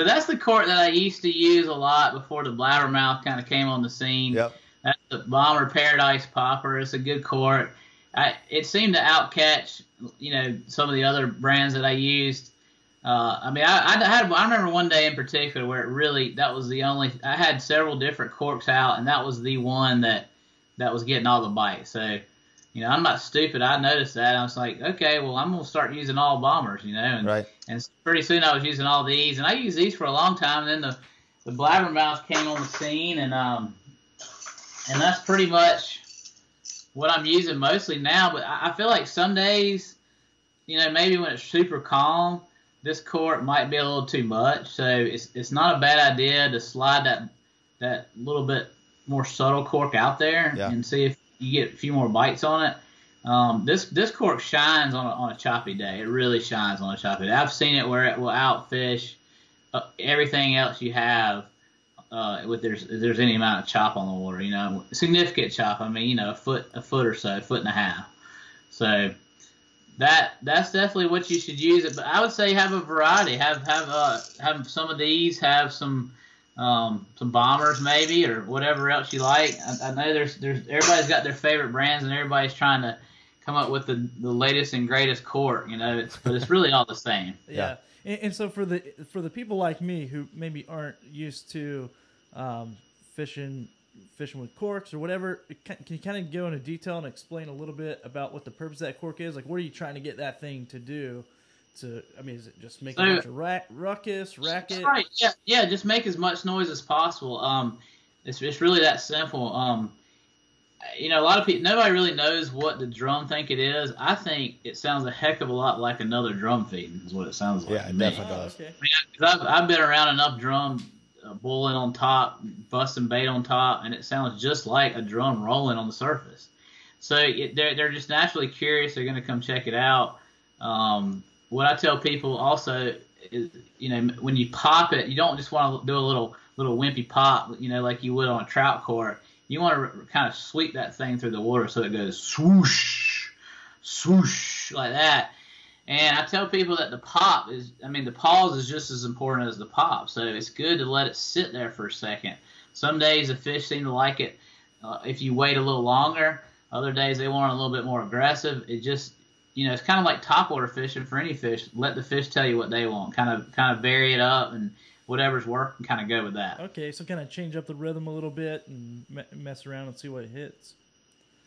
Speaker 3: So that's the cork that I used to use a lot before the blabbermouth kind of came on the scene.
Speaker 2: Yep.
Speaker 3: That's the Bomber Paradise Popper. It's a good cork. I, it seemed to outcatch, you know, some of the other brands that I used. Uh, I mean, I, I had I remember one day in particular where it really that was the only I had several different corks out, and that was the one that that was getting all the bites. So, you know, I'm not stupid. I noticed that. I was like, okay, well, I'm gonna start using all bombers, you know, and
Speaker 2: Right.
Speaker 3: and pretty soon I was using all these, and I used these for a long time. And then the the blabbermouth came on the scene, and um, and that's pretty much what I'm using mostly now. But I, I feel like some days, you know, maybe when it's super calm, this cork might be a little too much. So it's it's not a bad idea to slide that that little bit more subtle cork out there
Speaker 2: Yeah.
Speaker 3: and see if you get a few more bites on it. Um, this this cork shines on a, on a choppy day. It really shines on a choppy day. I've seen it where it will outfish uh, everything else you have uh, with there's if there's any amount of chop on the water. You know, significant chop. I mean, you know, a foot a foot or so, a foot and a half. So that that's definitely what you should use it. But I would say have a variety. Have have uh have some of these. Have some um, some bombers maybe or whatever else you like. I, I know there's there's everybody's got their favorite brands and everybody's trying to come up with the, the latest and greatest cork. You know, it's but it's really all the same.
Speaker 1: Yeah. And, and so for the for the people like me who maybe aren't used to um, fishing fishing with corks or whatever, can, can you kind of go into detail and explain a little bit about what the purpose of that cork is? Like, what are you trying to get that thing to do? To I mean, is it just make a
Speaker 3: So-
Speaker 1: bunch of ra- ruckus, racket?
Speaker 3: Right. Yeah. Yeah. Just make as much noise as possible. Um, it's it's really that simple. Um, you know, a lot of people nobody really knows what the drum think it is. I think it sounds a heck of a lot like another drum feeding. Is what it sounds like.
Speaker 2: Yeah, it
Speaker 3: me.
Speaker 2: definitely
Speaker 1: Oh,
Speaker 2: does.
Speaker 1: okay.
Speaker 3: I mean, 'cause I've, I've been around enough drum uh, bulling on top, busting bait on top, and it sounds just like a drum rolling on the surface. So it, they're they're just naturally curious. They're going to come check it out. Um, what I tell people also is, you know, when you pop it, you don't just want to do a little little wimpy pop, you know, like you would on a trout cork. You want to kind of sweep that thing through the water so it goes swoosh, swoosh like that. And I tell people that the pop is, I mean, the pause is just as important as the pop. So it's good to let it sit there for a second. Some days the fish seem to like it uh, if you wait a little longer. Other days they want a little bit more aggressive. It just, you know, it's kind of like topwater fishing for any fish. Let the fish tell you what they want. Kind of, kind of vary it up and whatever's working, kind of go with that.
Speaker 1: Okay, so kind of change up the rhythm a little bit and mess around and see what hits.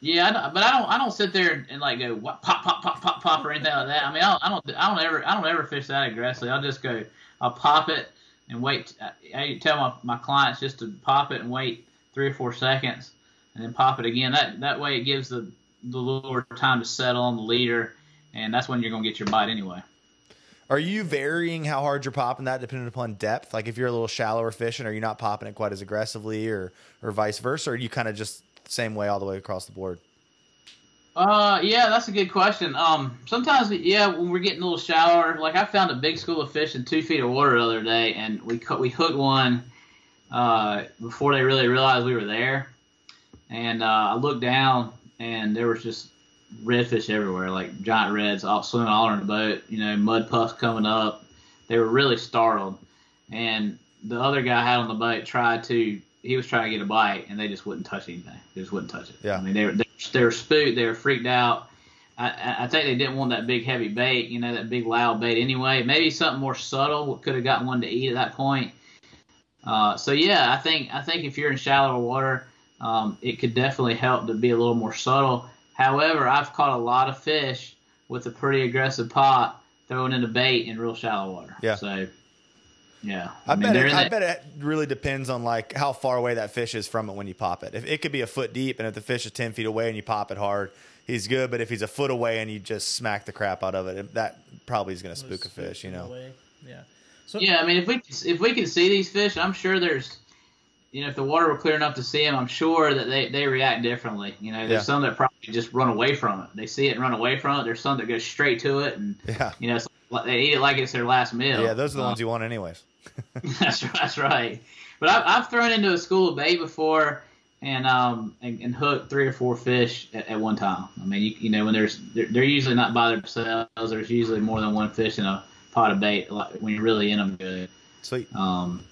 Speaker 3: Yeah, I don't, but I don't. I don't sit there and like go pop, pop, pop, pop, pop, or anything like that. I mean, I don't, I don't. I don't ever. I don't ever fish that aggressively. I'll just go. I'll pop it and wait. I, I tell my, my clients just to pop it and wait three or four seconds, and then pop it again. That that way it gives the the lure time to settle on the leader, and that's when you're gonna get your bite anyway.
Speaker 2: Are you varying how hard you're popping that depending upon depth? Like if you're a little shallower fishing, are you not popping it quite as aggressively, or or vice versa? Or are you kind of just the same way all the way across the board?
Speaker 3: Uh, yeah, that's a good question. Um, sometimes, yeah, when we're getting a little shallower, like I found a big school of fish in two feet of water the other day, and we we hooked one uh, before they really realized we were there. And uh, I looked down, and there was just redfish everywhere, like giant reds, all swimming all around the boat. You know, mud puffs coming up. They were really startled, and the other guy had on the boat tried to. He was trying to get a bite, and they just wouldn't touch anything. They just wouldn't touch it.
Speaker 2: Yeah.
Speaker 3: I mean, they were they, they were spooked. They were freaked out. I, I- I think they didn't want that big heavy bait, you know, that big loud bait anyway. Maybe something more subtle could have gotten one to eat at that point. Uh, so yeah, I think I think if you're in shallower water, um, it could definitely help to be a little more subtle. However, I've caught a lot of fish with a pretty aggressive pot throwing in a bait in real shallow water.
Speaker 2: Yeah.
Speaker 3: So yeah,
Speaker 2: I,
Speaker 3: mean,
Speaker 2: bet it, I
Speaker 3: that-
Speaker 2: bet it really depends on like how far away that fish is from it when you pop it. If it could be a foot deep, and if the fish is ten feet away and you pop it hard, he's good. But if he's a foot away and you just smack the crap out of it, that probably is going to spook a fish. You know.
Speaker 1: Away. Yeah. So,
Speaker 3: Yeah, I mean, if we if we can see these fish, I'm sure there's, you know, if the water were clear enough to see them, I'm sure that they, they react differently. You know, there's
Speaker 2: Yeah.
Speaker 3: some that probably just run away from it. They see it and run away from it. There's some that go straight to it, and
Speaker 2: Yeah.
Speaker 3: you know, they eat it like it's their last meal.
Speaker 2: Yeah, those are the
Speaker 3: Uh,
Speaker 2: ones you want anyways.
Speaker 3: that's that's right. But I've, I've thrown into a school of bait before, and um and, and hooked three or four fish at, at one time. I mean, you, you know, when there's they're, they're usually not by themselves. There's usually more than one fish in a pot of bait. Like when you're really in them good.
Speaker 2: Sweet.
Speaker 3: Um,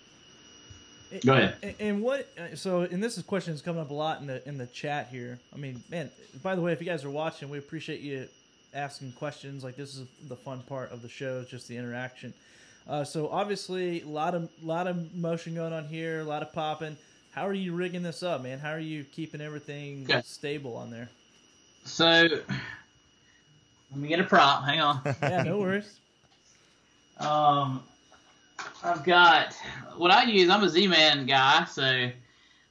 Speaker 3: Go ahead.
Speaker 1: And, and what? uh, So, and this is questions coming up a lot in the in the chat here. I mean, man. By the way, if you guys are watching, we appreciate you asking questions. Like this is the fun part of the show, just the interaction. Uh, so obviously, a lot of lot of motion going on here, a lot of popping. How are you rigging this up, man? How are you keeping everything
Speaker 3: Okay.
Speaker 1: stable on there?
Speaker 3: so let me get a prop. Hang on.
Speaker 1: Yeah, no worries.
Speaker 3: Um, I've got what I use. I'm a Z-Man guy, so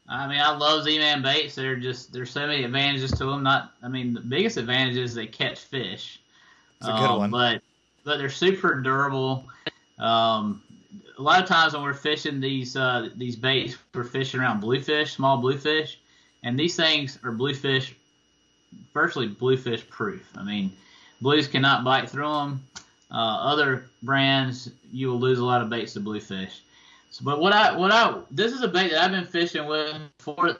Speaker 3: I mean I love Z-Man baits. They're just there's so many advantages to them. Not I mean the biggest advantage is they catch fish.
Speaker 2: It's a good
Speaker 3: Um,
Speaker 2: one.
Speaker 3: But but they're super durable. Um, a lot of times when we're fishing these uh, these baits, we're fishing around bluefish, small bluefish, and these things are bluefish. Firstly, bluefish proof. I mean, blues cannot bite through them. Uh, other brands, you will lose a lot of baits to bluefish. So, but what I what I this is a bait that I've been fishing with for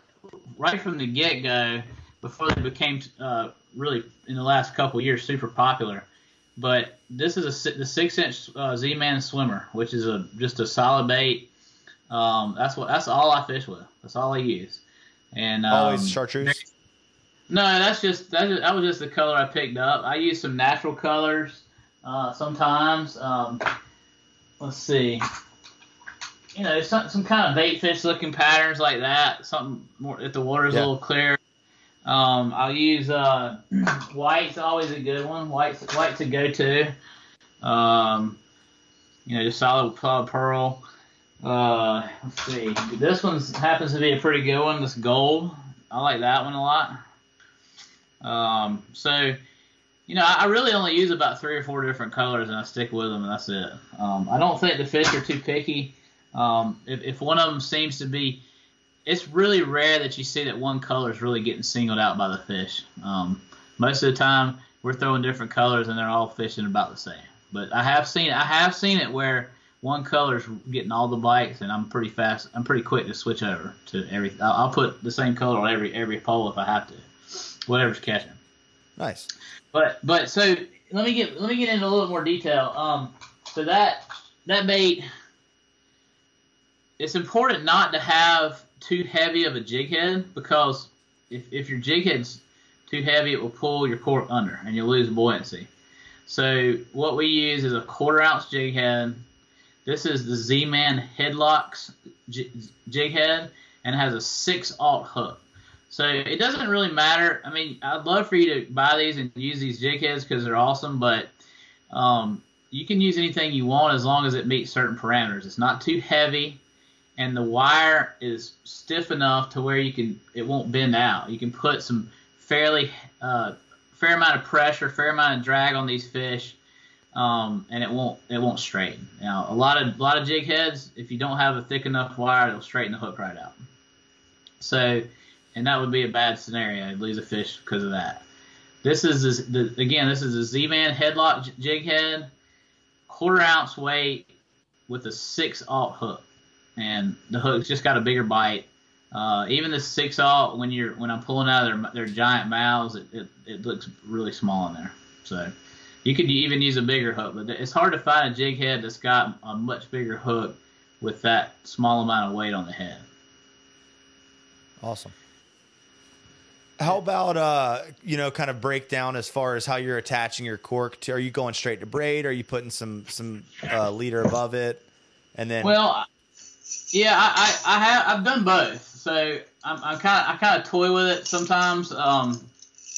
Speaker 3: right from the get go before they became uh, really in the last couple years super popular. But this is a the six inch uh, Z Man swimmer, which is a just a solid bait. Um, that's what that's all I fish with. That's all I use. And um,
Speaker 2: Always chartreuse.
Speaker 3: no, that's just that, that was just the color I picked up. I use some natural colors uh, sometimes. Um, let's see, you know, some some kind of bait fish looking patterns like that. Something more if the water's
Speaker 2: Yeah.
Speaker 3: a little clear. Um, I'll use uh, white's always a good one. White's white's a go to. Um, you know, just solid, solid pearl. Uh, let's see. This one happens to be a pretty good one. This gold. I like that one a lot. Um, so, you know, I, really only use about three or four different colors, and I stick with them, and that's it. Um, I don't think the fish are too picky. Um, if, if one of them seems to be, it's really rare that you see that one color is really getting singled out by the fish. Um, most of the time, we're throwing different colors, and they're all fishing about the same. But I have seen I have seen it where one color's getting all the bites, and I'm pretty fast. I'm pretty quick to switch over to every. I'll, I'll put the same color on every every pole if I have to, whatever's catching.
Speaker 2: Nice.
Speaker 3: But but so let me get let me get into a little more detail. Um, so that that bait, it's important not to have too heavy of a jig head because if if your jig head's too heavy, it will pull your cork under and you'll lose buoyancy. So what we use is a quarter ounce jig head. This is the Z-Man Headlocks j- jig head and it has a six aught hook. So it doesn't really matter. I mean, I'd love for you to buy these and use these jig heads because they're awesome, but um, you can use anything you want as long as it meets certain parameters. It's not too heavy, and the wire is stiff enough to where you can it won't bend out. You can put some fairly uh, fair amount of pressure, fair amount of drag on these fish, um, and it won't it won't straighten. Now, a lot of a lot of jig heads, if you don't have a thick enough wire, it'll straighten the hook right out. So, and that would be a bad scenario. You'd lose a fish because of that. This is the, again, this is a Z-Man headlock jig head, quarter ounce weight with a six aught hook, and the hook's just got a bigger bite. Uh, even the six aught, when you're when I'm pulling out of their their giant mouths, it, it, it looks really small in there. So you could even use a bigger hook, but it's hard to find a jig head that's got a much bigger hook with that small amount of weight on the head.
Speaker 2: Awesome. How about uh, you know, kind of breakdown as far as how you're attaching your cork to? Are you going straight to braid? Are you putting some some uh, leader above it, and then
Speaker 3: Well, yeah, I, I, I have I've done both. So I'm, I'm kind of I kind of toy with it sometimes. Um,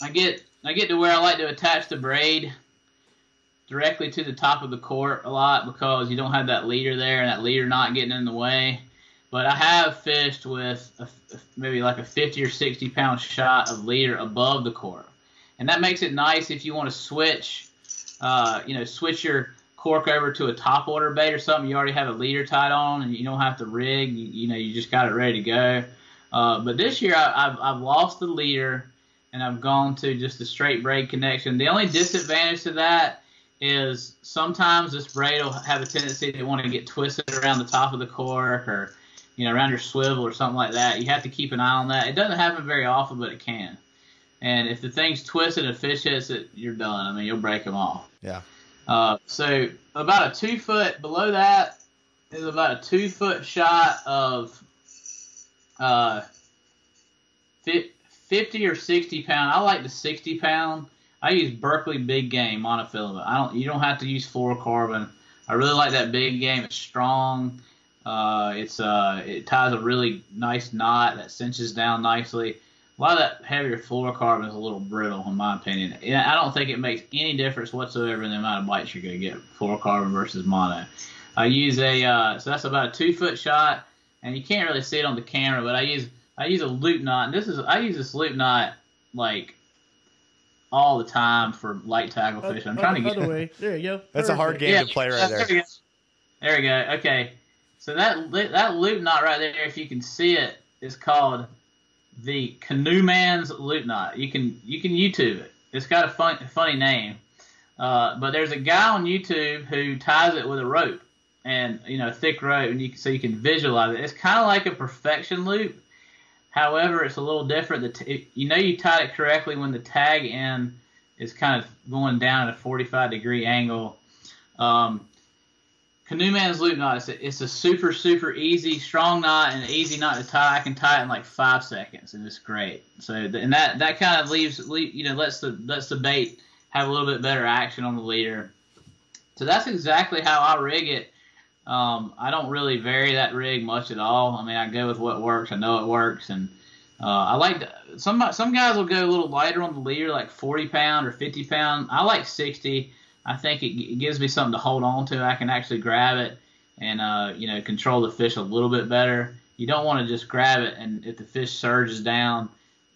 Speaker 3: I get I get to where I like to attach the braid directly to the top of the cork a lot because you don't have that leader there and that leader not getting in the way. But I have fished with a, maybe like a 50 or 60 pound shot of leader above the cork, and that makes it nice if you want to switch, uh, you know, switch your cork over to a top water bait or something, you already have a leader tied on and you don't have to rig. You, you know, you just got it ready to go. Uh, but this year I, have I've lost the leader and I've gone to just a straight braid connection. The only disadvantage to that is sometimes this braid will have a tendency to want to get twisted around the top of the cork or you know around your swivel or something like that. You have to keep an eye on that. It doesn't happen very often, but it can. And if the thing's twisted and fish hits it, you're done. I mean, you'll break them off.
Speaker 2: Yeah.
Speaker 3: Uh, so about a two foot below that is about a two foot shot of uh, 50 or 60 pound. I like the 60 pound. I use Berkley Big Game monofilament. I don't. You don't have to use fluorocarbon. I really like that big game. It's strong. Uh, it's uh, it ties a really nice knot that cinches down nicely. A lot of that heavier fluorocarbon is a little brittle, in my opinion. And I don't think it makes any difference whatsoever in the amount of bites you're going to get fluorocarbon versus mono. I use a uh, so that's about a two foot shot, and you can't really see it on the camera, but I use I use a loop knot, and this is I use this loop knot like all the time for light tackle fishing. I'm trying to get
Speaker 1: other way. There you go.
Speaker 2: That's a hard game yeah, to play right there.
Speaker 3: There we, there we go. Okay, so that that loop knot right there, if you can see it, is called the Canoe Man's loop knot. You can you can YouTube it. It's got a fun, funny name, uh, but there's a guy on YouTube who ties it with a rope and you know thick rope, and you so you can visualize it. It's kind of like a perfection loop, However, it's a little different. The t- you know you tied it correctly when the tag end is kind of going down at a 45 degree angle. Um, Canoe Man's loop knot. It's a, it's a super super easy strong knot and easy knot to tie. I can tie it in like five seconds, and it's great. So and that that kind of leaves you know lets the lets the bait have a little bit better action on the leader. So that's exactly how I rig it. Um, I don't really vary that rig much at all. I mean, I go with what works. I know it works, and uh, I like to, some some guys will go a little lighter on the leader, like 40 pound or 50 pound. I like 60. I think it, it gives me something to hold on to. I can actually grab it and uh, you know control the fish a little bit better. You don't want to just grab it and if the fish surges down,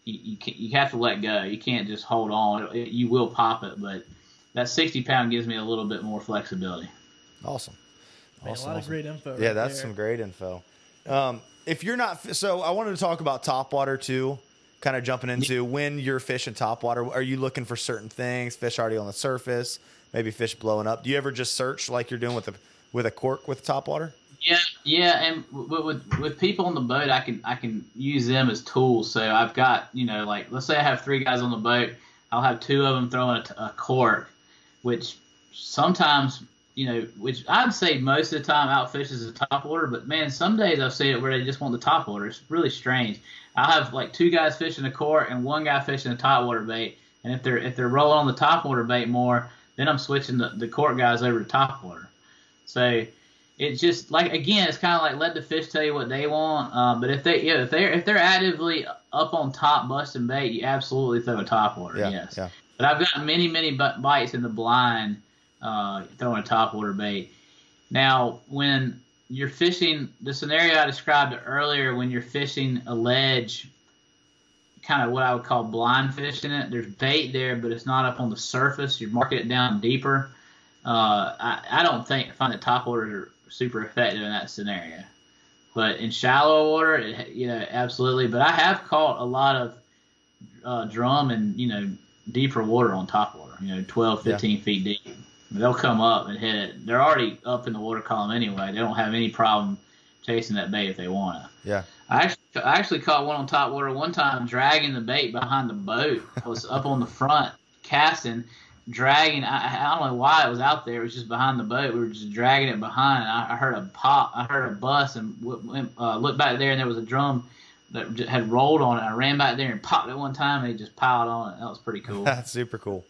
Speaker 3: you you, can, you have to let go. You can't just hold on. It, you will pop it, but that 60 pound gives me a little bit more flexibility.
Speaker 2: Awesome.
Speaker 1: Man, awesome, a lot awesome. of great info.
Speaker 2: Yeah,
Speaker 1: right
Speaker 2: that's
Speaker 1: there.
Speaker 2: some great info. Um, if you're not, so I wanted to talk about top water too. Kind of jumping into when you're fishing top water. Are you looking for certain things? Fish already on the surface, maybe fish blowing up. Do you ever just search like you're doing with a with a cork with top water?
Speaker 3: Yeah, yeah, and with, with with people on the boat, I can I can use them as tools. So I've got you know like let's say I have three guys on the boat, I'll have two of them throwing a, a cork, which sometimes you know, which I'd say most of the time outfishes the top water, but man, some days I've seen it where they just want the top water. It's really strange. I'll have like two guys fishing a cork and one guy fishing a top water bait, and if they're if they're rolling on the top water bait more, then I'm switching the, the cork guys over to top water. So it's just like again, it's kind of like let the fish tell you what they want. Uh, but if they yeah, if they're if they're actively up on top busting bait, you absolutely throw a top water.
Speaker 2: Yeah,
Speaker 3: yes.
Speaker 2: Yeah.
Speaker 3: But I've got many many bites in the blind uh, throwing a top water bait. Now, when you're fishing, the scenario I described earlier, when you're fishing a ledge, kind of what I would call blind fishing it, there's bait there, but it's not up on the surface. You're marking it down deeper. Uh, I, I don't think find the top waters are super effective in that scenario. But in shallow water, it, you know, absolutely. But I have caught a lot of uh, drum and you know deeper water on top water. You know, 12, 15 yeah. feet deep they'll come up and hit it. They're already up in the water column anyway. They don't have any problem chasing that bait if they want to.
Speaker 2: Yeah.
Speaker 3: I actually, I actually caught one on top water one time, dragging the bait behind the boat. I was up on the front casting, dragging. I, I don't know why it was out there. It was just behind the boat. We were just dragging it behind. I, I heard a pop. I heard a bust and went, uh, looked back there, and there was a drum that had rolled on it. I ran back there and popped it one time, and it just piled on it. That was pretty cool.
Speaker 2: That's super cool.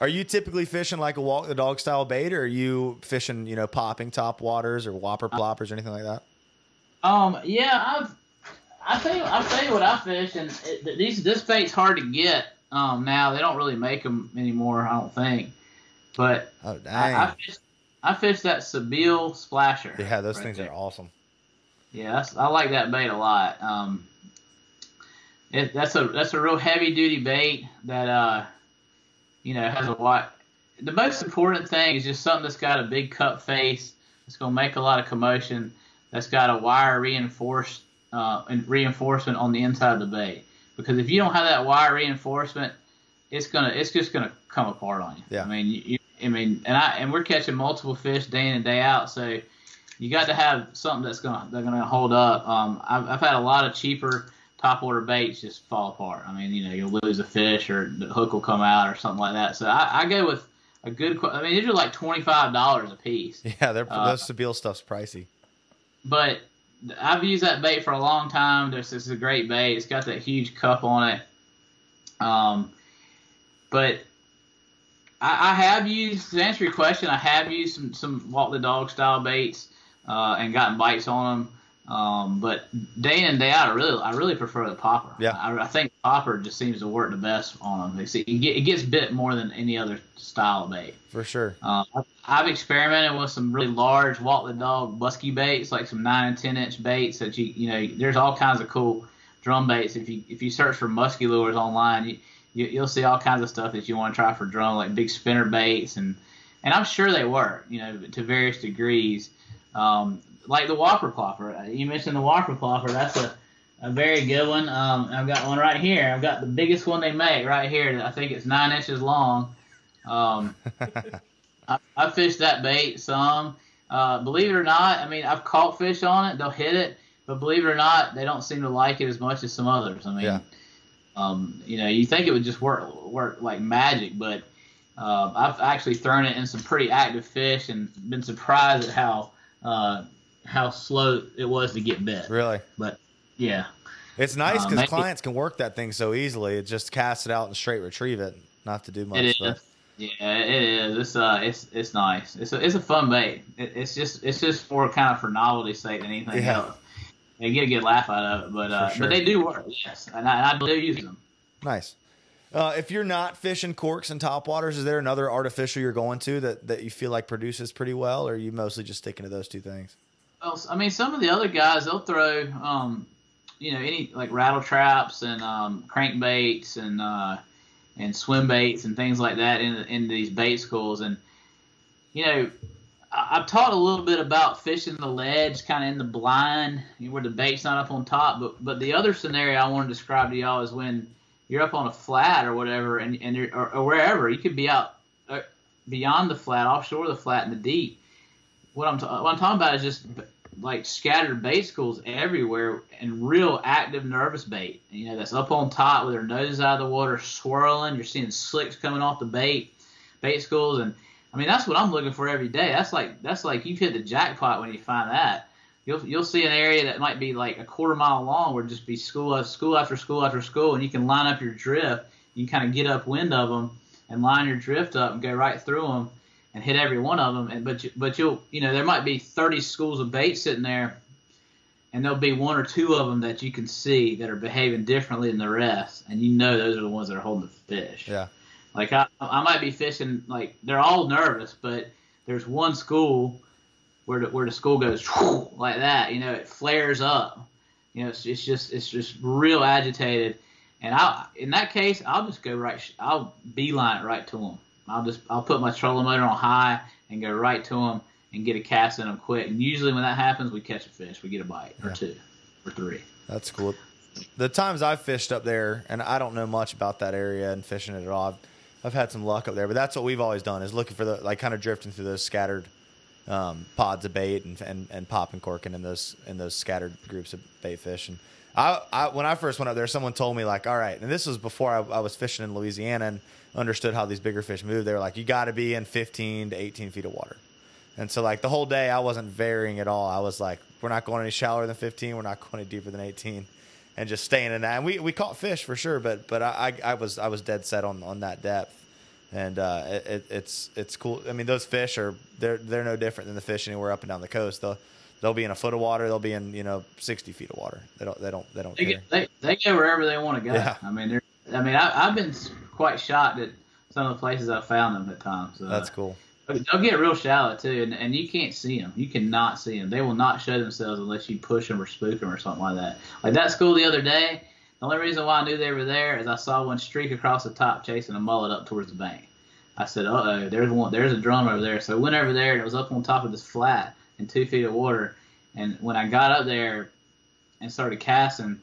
Speaker 2: Are you typically fishing like a walk the dog style bait, or are you fishing, you know, popping top waters or whopper ploppers or anything like that?
Speaker 3: Um, yeah, I've. I tell you, I tell you what I fish, and it, these this bait's hard to get. Um, now they don't really make them anymore, I don't think. But
Speaker 2: oh,
Speaker 3: I, I fish, I fish that Sebile splasher.
Speaker 2: Yeah, those right things there. are awesome.
Speaker 3: Yeah, I like that bait a lot. Um, it, that's a that's a real heavy duty bait that uh, you know, has a wide the most important thing is just something that's got a big cup face. It's going to make a lot of commotion. That's got a wire reinforced uh, reinforcement on the inside of the bait. Because if you don't have that wire reinforcement, it's gonna it's just gonna come apart on you.
Speaker 2: Yeah.
Speaker 3: I mean, you, you, I mean, and I and we're catching multiple fish day in and day out, so you got to have something that's gonna that's gonna hold up. Um, I've, I've had a lot of cheaper top order baits just fall apart. I mean, you know, you'll lose a fish or the hook will come out or something like that. So I, I go with a good. I mean, these are like twenty five dollars a piece.
Speaker 2: Yeah, they're
Speaker 3: Uh,
Speaker 2: those Sebile stuff's pricey.
Speaker 3: But I've used that bait for a long time. This is a great bait. It's got that huge cup on it. Um, but I, I have used to answer your question. I have used some some walk the dog style baits uh, and gotten bites on them. Um, but day in and day out, I really I really prefer the popper.
Speaker 2: Yeah.
Speaker 3: I, I think popper just seems to work the best on them. It, get, it gets bit more than any other style of bait.
Speaker 2: For sure.
Speaker 3: Uh, I've experimented with some really large walk the dog musky baits, like some nine and ten inch baits that you you know. There's all kinds of cool drum baits. If you if you search for musky lures online, you, you you'll see all kinds of stuff that you want to try for drum, like big spinner baits, and and I'm sure they work, you know, to various degrees. Um, like the Whopper Plopper. Uh, You mentioned the Whopper Plopper. That's a a very good one. Um, I've got one right here. I've got the biggest one they make right here. I think it's nine inches long. Um, I, I fished that bait some. Uh, believe it or not, I mean, I've caught fish on it. They'll hit it, but believe it or not, they don't seem to like it as much as some others. I mean,
Speaker 2: Yeah.
Speaker 3: um, you know, you think it would just work work like magic, but uh, I've actually thrown it in some pretty active fish and been surprised at how uh, how slow it was to get bit.
Speaker 2: really.
Speaker 3: But yeah,
Speaker 2: It's nice because
Speaker 3: maybe-
Speaker 2: clients can work that thing so easily. It just cast it out and straight retrieve it, not to do much.
Speaker 3: it is. Yeah, it is. It's uh, it's it's nice. It's a, it's a fun bait. It, it's just it's just for kind of for novelty's sake than anything
Speaker 2: Yeah.
Speaker 3: else. They get a good laugh out of it, but uh,
Speaker 2: sure.
Speaker 3: but they do work. Yes, and I, I do use them.
Speaker 2: Nice. Uh, if you're not fishing corks and topwaters, is there another artificial you're going to that, that you feel like produces pretty well, or are you mostly just sticking to those two things?
Speaker 3: Well, I mean, some of the other guys they'll throw, um, you know, any like rattle traps and um, crankbaits and uh, and swim baits and things like that in in these bait schools. And you know, I, I've taught a little bit about fishing the ledge, kind of in the blind, where the bait's not up on top. But but the other scenario I want to describe to y'all is when you're up on a flat or whatever, and and or, or wherever you could be out uh, beyond the flat, offshore the flat, in the deep. What I'm ta- what I'm talking about is just like scattered schools everywhere and real active nervous bait. You know, that's up on top with their noses out of the water, swirling. You're seeing slicks coming off the bait, bait schools, and I mean that's what I'm looking for every day. That's like that's like you've hit the jackpot when you find that. You'll you'll see an area that might be like a quarter mile long, where just be school after school after school after school, and you can line up your drift. You can kind of get upwind of them and line your drift up and go right through them and hit every one of them. And but you, but you'll you know there might be 30 schools of bait sitting there, and there'll be one or two of them that you can see that are behaving differently than the rest, and you know those are the ones that are holding the fish.
Speaker 2: Yeah.
Speaker 3: Like I I might be fishing like they're all nervous, but there's one school where the, where the school goes like that. You know, it flares up. You know, it's, it's just it's just real agitated. And I, in that case, I'll just go right. I'll beeline it right to them. I'll just I'll put my trolling motor on high and go right to them and get a cast in them quick. And usually when that happens, we catch a fish. We get a bite or
Speaker 2: Yeah.
Speaker 3: two or three.
Speaker 2: That's cool. The times I've fished up there, and I don't know much about that area and fishing it at all. I've, I've had some luck up there, but that's what we've always done is looking for the like kind of drifting through those scattered um, pods of bait and, and and popping corking in those in those scattered groups of bait fish. And I, I when I first went up there, someone told me like, all right, and this was before I, I was fishing in Louisiana and understood how these bigger fish move. They were like, you got to be in 15 to 18 feet of water. And so like the whole day I wasn't varying at all. I was like, we're not going any shallower than 15. We're not going any deeper than 18, and just staying in that. And we, we caught fish for sure, but but I, I, I was I was dead set on, on that depth. And uh, it, it, it's it's cool. I mean, those fish are they're they're no different than the fish anywhere up and down the coast. They'll be in a foot of water. They'll be in you know 60 feet of water. They don't they don't they don't
Speaker 3: They
Speaker 2: care.
Speaker 3: get, they, they go wherever they want to go.
Speaker 2: Yeah.
Speaker 3: I mean, they're, I mean, I, I've been quite shocked at some of the places I've found them at times. Uh,
Speaker 2: That's cool.
Speaker 3: They'll get real shallow too, and, and you can't see them. You cannot see them. They will not show themselves unless you push them or spook them or something like that. Like that school the other day. The only reason why I knew they were there is I saw one streak across the top chasing a mullet up towards the bank. I said, "Uh oh, there's one, there's a drum over there." So I went over there and it was up on top of this flat in two feet of water. And when I got up there and started casting,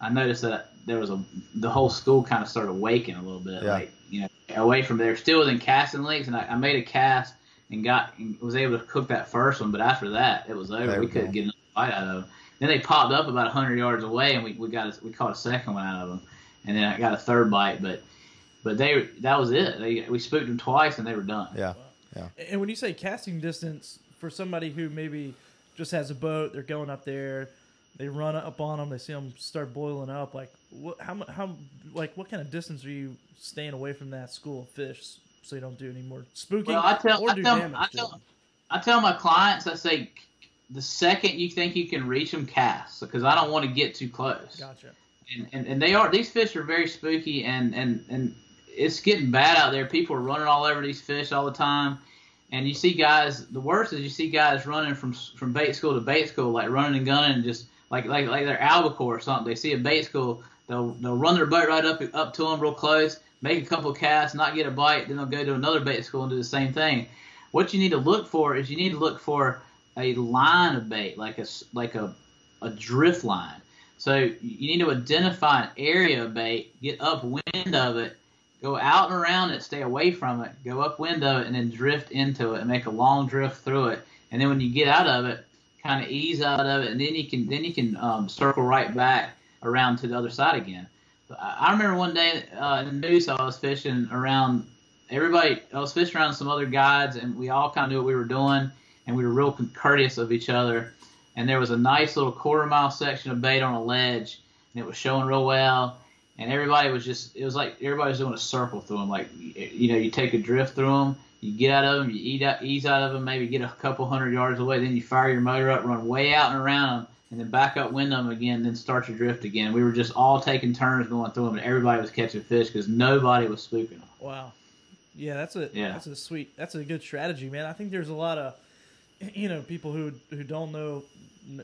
Speaker 3: I noticed that there was a the whole school kind of started waking a little bit,
Speaker 2: Yeah.
Speaker 3: like you know, away from there, still within casting lengths. And I, I made a cast and got and was able to cook that first one, but after that, it was over.
Speaker 2: There
Speaker 3: we
Speaker 2: we
Speaker 3: couldn't get another bite out of them. Then they popped up about hundred yards away, and we, we got a, we caught a second one out of them, and then I got a third bite, but but they that was it. They, we spooked them twice, and they were done.
Speaker 2: Yeah, yeah.
Speaker 1: And when you say casting distance for somebody who maybe just has a boat, they're going up there, they run up on them, they see them start boiling up. Like what? How how like what kind of distance are you staying away from that school of fish so you don't do any more spooking
Speaker 3: Well, I tell,
Speaker 1: or
Speaker 3: I
Speaker 1: do
Speaker 3: tell,
Speaker 1: damage?
Speaker 3: I tell? I tell my clients, I say, the second you think you can reach them, cast, because I don't want to get too close.
Speaker 1: Gotcha.
Speaker 3: And, and and they are these fish are very spooky, and and and it's getting bad out there. People are running all over these fish all the time, and you see guys. The worst is you see guys running from from bait school to bait school, like running and gunning, and just like like like they're albacore or something. They see a bait school, they'll they'll run their boat right up up to them real close, make a couple casts, not get a bite, then they'll go to another bait school and do the same thing. What you need to look for is you need to look for a line of bait, like a like a a drift line. So you need to identify an area of bait, get upwind of it, go out and around it, stay away from it, go upwind of it, and then drift into it and make a long drift through it. And then when you get out of it, kind of ease out of it, and then you can then you can um, circle right back around to the other side again. But I remember one day uh, in the Neuse I was fishing around everybody. I was fishing around some other guides, and we all kind of knew what we were doing, and we were real courteous of each other. And there was a nice little quarter mile section of bait on a ledge, and it was showing real well. And everybody was just, it was like everybody was doing a circle through them. Like, you know, you take a drift through them, you get out of them, you eat out, ease out of them, maybe get a couple hundred yards away, then you fire your motor up, run way out and around them, and then back up wind them again, then start your drift again. We were just all taking turns going through them, and everybody was catching fish because nobody was spooking them.
Speaker 1: Wow. Yeah, that's a
Speaker 3: Yeah.
Speaker 1: that's a sweet that's a good strategy, man. I think there's a lot of you know people who who don't know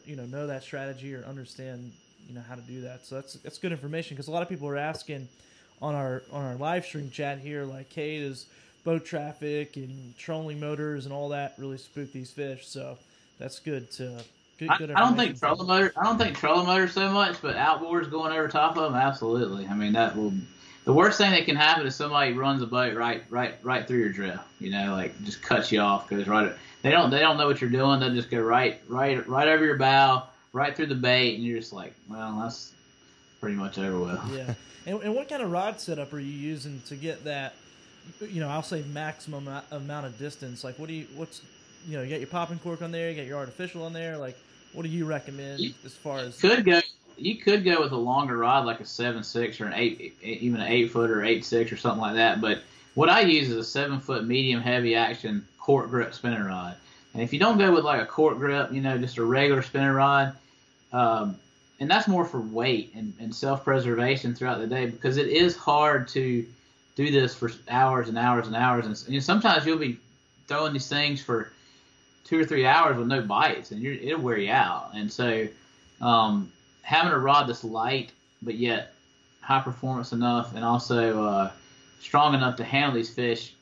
Speaker 1: you know know that strategy or understand you know how to do that. So that's that's good information because a lot of people are asking on our on our live stream chat here like, hey, does boat traffic and trolling motors and all that really spook these fish? So that's good to good.
Speaker 3: I,
Speaker 1: good
Speaker 3: I don't think trolling motor. I don't think trolling motor so much, but outboards going over top of them, absolutely. I mean, that will. The worst thing that can happen is somebody runs a boat right, right, right through your drift. You know, like just cuts you off because right. They don't. They don't know what you're doing. They'll just go right, right, right over your bow, right through the bait, and you're just like, well, that's pretty much over with.
Speaker 1: yeah. And, and what kind of rod setup are you using to get that? You know, I'll say maximum amount of distance. Like, what do you? What's you know? You got your popping cork on there. You got your artificial on there. Like, what do you recommend as far as?
Speaker 3: could go you could go with a longer rod like a seven six or an eight even an eight foot or eight six or something like that but what i use is a seven foot medium heavy action cork grip spinning rod and if you don't go with like a cork grip you know just a regular spinning rod um, and that's more for weight and, and self-preservation throughout the day because it is hard to do this for hours and hours and hours. And know, sometimes you'll be throwing these things for two or three hours with no bites and it'll wear you out. And so um, having a rod that's light but yet high performance enough and also uh, strong enough to handle these fish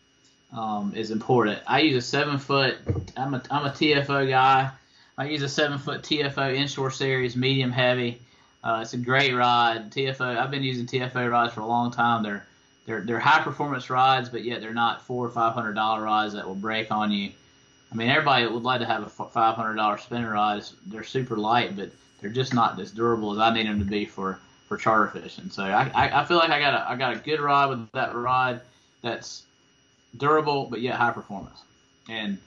Speaker 3: um, is important. I use a seven foot. I'm a I'm a TFO guy. I use a seven foot TFO inshore series medium heavy. Uh, it's a great rod. TFO. I've been using TFO rods for a long time. They're they're they're high performance rods, but yet they're not four or five hundred dollar rods that will break on you. I mean, everybody would like to have a five hundred dollar spinner rod. It's, they're super light, but they're just not as durable as I need them to be for for charter fishing. So I, I, I feel like I got a I got a good rod with that rod that's durable but yet high performance. And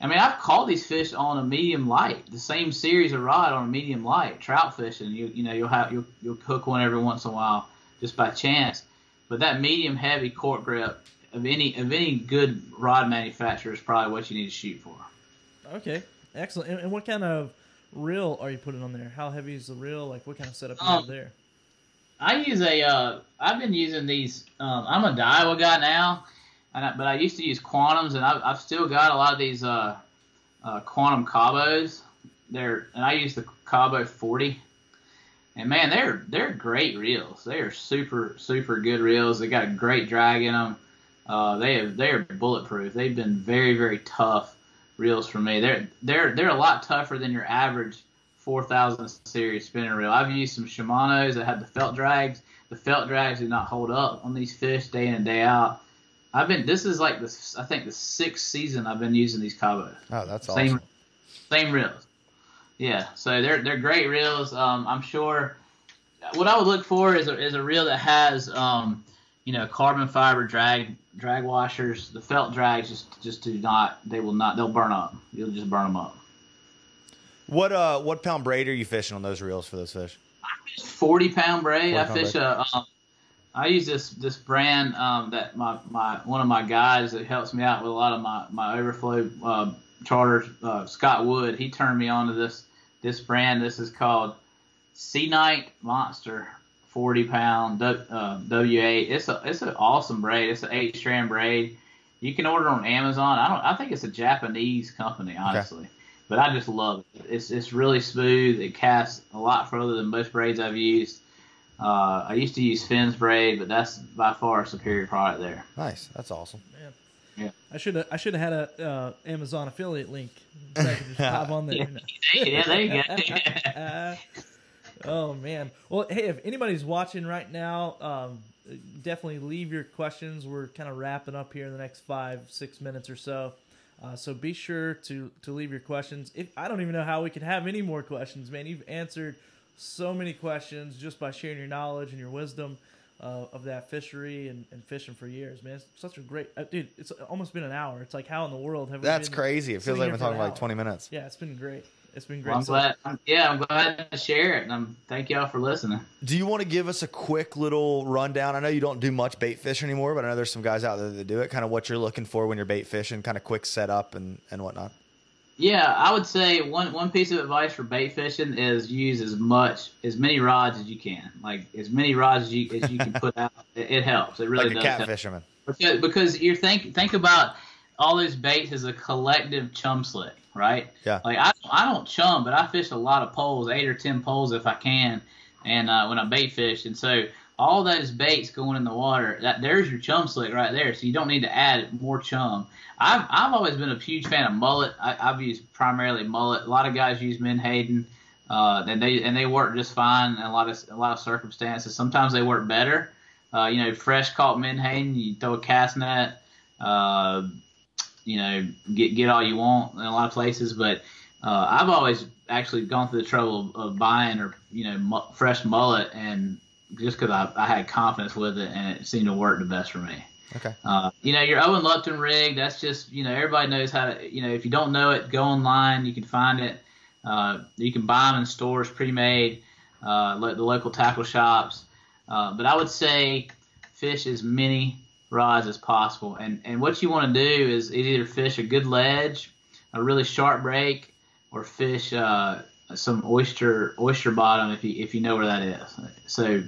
Speaker 3: I mean I've caught these fish on a medium light, the same series of rod on a medium light, trout fishing. You you know you'll have you'll you'll hook one every once in a while just by chance. But that medium heavy cork grip of any of any good rod manufacturer is probably what you need to shoot for.
Speaker 1: Okay, excellent. And, and what kind of reel are you putting on there? How heavy is the reel? Like, what kind of setup you
Speaker 3: Um,
Speaker 1: have there?
Speaker 3: I use a. Uh, I've been using these. Um, I'm a Daiwa guy now, I, but I used to use Quantums, and I've, I've still got a lot of these uh, uh, Quantum Cabos. They're and I use the Cabo 40, and man, they're they're great reels. They are super super good reels. They got a great drag in them. Uh, they have they are bulletproof. They've been very very tough reels for me. They're they're they're a lot tougher than your average 4000 series spinning reel. I've used some Shimano's that had the felt drags. The felt drags do not hold up on these fish day in and day out. I've been this is like the I think the sixth season I've been using these Cabos.
Speaker 2: Oh, that's
Speaker 3: Same
Speaker 2: awesome.
Speaker 3: same reels. Yeah, so they're they're great reels. Um, I'm sure what I would look for is a, is a reel that has um, you know carbon fiber drag drag washers. The felt drags just just do not they will not they'll burn up. You'll just burn them up.
Speaker 2: What uh, what pound braid are you fishing on those reels for those fish?
Speaker 3: I fish Forty pound braid.
Speaker 2: 40
Speaker 3: I fish
Speaker 2: braid.
Speaker 3: a. Um, I use this this brand um, that my, my one of my guys that helps me out with a lot of my my overflow uh, charters. Uh, Scott Wood. He turned me on to this this brand. This is called SeaKnight Monster. 40 pound uh, W8. It's a it's an awesome braid. It's an eight strand braid. You can order on Amazon. I don't. I think it's a Japanese company, honestly, but I just love it. It's it's really smooth. It casts a lot further than most braids I've used. Uh, I used to use Finn's braid, but that's by far a superior product there.
Speaker 2: Nice, that's awesome.
Speaker 1: I should have I should have had a uh, Amazon affiliate link so I could just pop on there.
Speaker 3: Yeah, yeah there you go.
Speaker 1: Uh, oh man. Well, hey, if anybody's watching right now, um, definitely leave your questions. We're kind of wrapping up here in the next five six minutes or so. Uh, so be sure to to leave your questions. If I don't even know how we can have any more questions, man. You've answered so many questions just by sharing your knowledge and your wisdom uh, of that fishery and, and fishing for years, man. It's such a great uh, dude. It's almost been an hour. It's like how in the world have we
Speaker 2: That's
Speaker 1: been
Speaker 2: crazy. It feels like we're
Speaker 1: for
Speaker 2: talking for like 20 minutes.
Speaker 1: Yeah, it's been great. It's been great.
Speaker 3: Well, I'm glad. I'm, yeah, I'm glad to share it, and I'm thank y'all for listening.
Speaker 2: Do you want to give us a quick little rundown? I know you don't do much bait fish anymore, but I know there's some guys out there that do it. Kind of what you're looking for when you're bait fishing, kind of quick setup and, and whatnot.
Speaker 3: Yeah, I would say one one piece of advice for bait fishing is use as much as many rods as you can. Like as many rods as you as you can put out. It, it helps. It really
Speaker 2: like a
Speaker 3: does.
Speaker 2: cat
Speaker 3: help.
Speaker 2: fisherman.
Speaker 3: Because, because you're think think about all those baits as a collective chum slick, right?
Speaker 2: Yeah.
Speaker 3: Like I I don't chum, but I fish a lot of poles, eight or ten poles if I can, and uh, when I bait fish, and so all those baits going in the water, that there's your chum slick right there. So you don't need to add more chum. I've I've always been a huge fan of mullet. I, I've used primarily mullet. A lot of guys use menhaden. Uh, and they and they work just fine in a lot of a lot of circumstances. Sometimes they work better. Uh, you know, fresh caught menhaden, you throw a cast net, uh, you know, get get all you want in a lot of places. But uh, I've always actually gone through the trouble of, of buying or you know mu- fresh mullet, and just because I, I had confidence with it, and it seemed to work the best for me.
Speaker 2: Okay.
Speaker 3: Uh, you know, your Owen Lupton rig, that's just, you know, everybody knows how to, you know, if you don't know it, go online, you can find it. Uh, you can buy them in stores pre-made, uh, the local tackle shops. Uh, but I would say fish as many rods as possible. And, and what you want to do is either fish a good ledge, a really sharp break, or fish uh, some oyster oyster bottom if you if you know where that is. So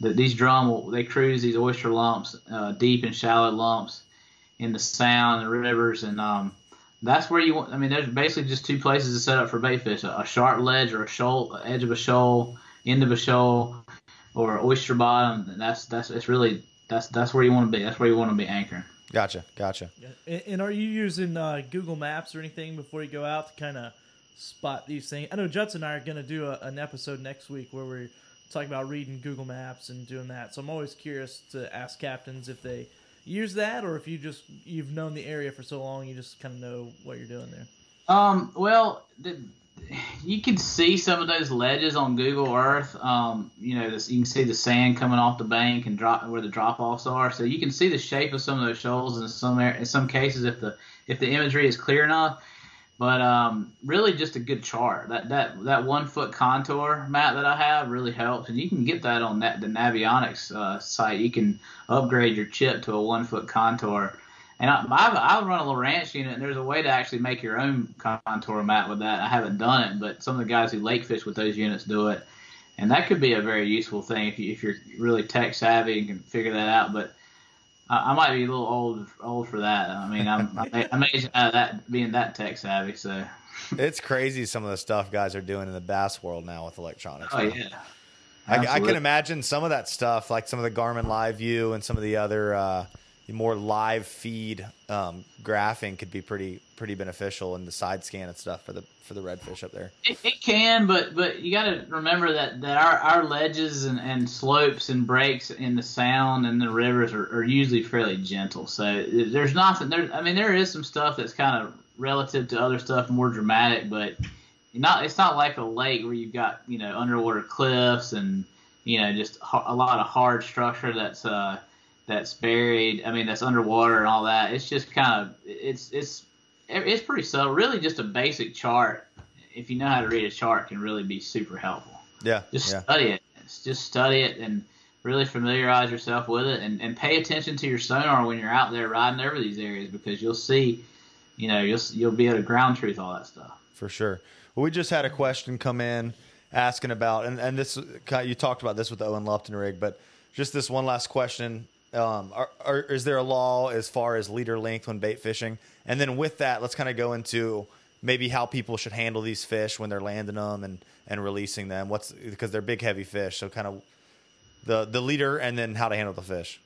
Speaker 3: the, these drum will they cruise these oyster lumps uh, deep and shallow lumps in the sound and the rivers and um, that's where you want i mean there's basically just two places to set up for bait fish a, a sharp ledge or a shoal edge of a shoal end of a shoal or oyster bottom and that's that's it's really that's that's where you want to be that's where you want to be anchoring
Speaker 2: Gotcha. Gotcha.
Speaker 1: And, and are you using uh, Google Maps or anything before you go out to kind of spot these things? I know Judson and I are going to do a, an episode next week where we're talking about reading Google Maps and doing that. So I'm always curious to ask captains if they use that or if you just you've known the area for so long you just kind of know what you're doing there.
Speaker 3: Um, well, the, you can see some of those ledges on Google Earth. Um, you know, this, you can see the sand coming off the bank and drop where the drop offs are. So you can see the shape of some of those shoals in some in some cases if the if the imagery is clear enough. But um, really, just a good chart. That that that one foot contour map that I have really helps, and you can get that on that the Navionics uh, site. You can upgrade your chip to a one foot contour. And I, I've, I run a little ranch unit, and there's a way to actually make your own contour map with that. I haven't done it, but some of the guys who lake fish with those units do it, and that could be a very useful thing if, you, if you're really tech savvy and can figure that out. But I, I might be a little old old for that. I mean, I'm I'm amazed at that being that tech savvy. So,
Speaker 2: It's crazy some of the stuff guys are doing in the bass world now with electronics.
Speaker 3: oh
Speaker 2: man.
Speaker 3: yeah,
Speaker 2: I, I can imagine some of that stuff, like some of the Garmin Live View and some of the other uh, more live feed um, graphing could be pretty pretty beneficial in the side scan and stuff for the for the redfish up there.
Speaker 3: It, it can, but but you got to remember that that our, our ledges and, and slopes and breaks in the sound and the rivers are, are usually fairly gentle. So there's nothing there. I mean, there is some stuff that's kind of relative to other stuff more dramatic, but not it's not like a lake where you've got you know underwater cliffs and you know just a lot of hard structure that's uh that's buried. I mean that's underwater and all that. It's just kind of it's it's it's pretty subtle. Really, just a basic chart. If you know how to read a chart, can really be super helpful.
Speaker 2: Yeah,
Speaker 3: just
Speaker 2: yeah.
Speaker 3: study it. Just study it and really familiarize yourself with it, and, and pay attention to your sonar when you're out there riding over these areas because you'll see, you know, you'll you'll be able to ground truth all that stuff.
Speaker 2: For sure. Well, we just had a question come in asking about, and, and this you talked about this with the Owen Lupton rig, but just this one last question. Um, are, are, is there a law as far as leader length when bait fishing? And then with that, let's kind of go into maybe how people should handle these fish when they're landing them and, and releasing them. What's because they're big, heavy fish. So kind of the the leader and then how to handle the fish.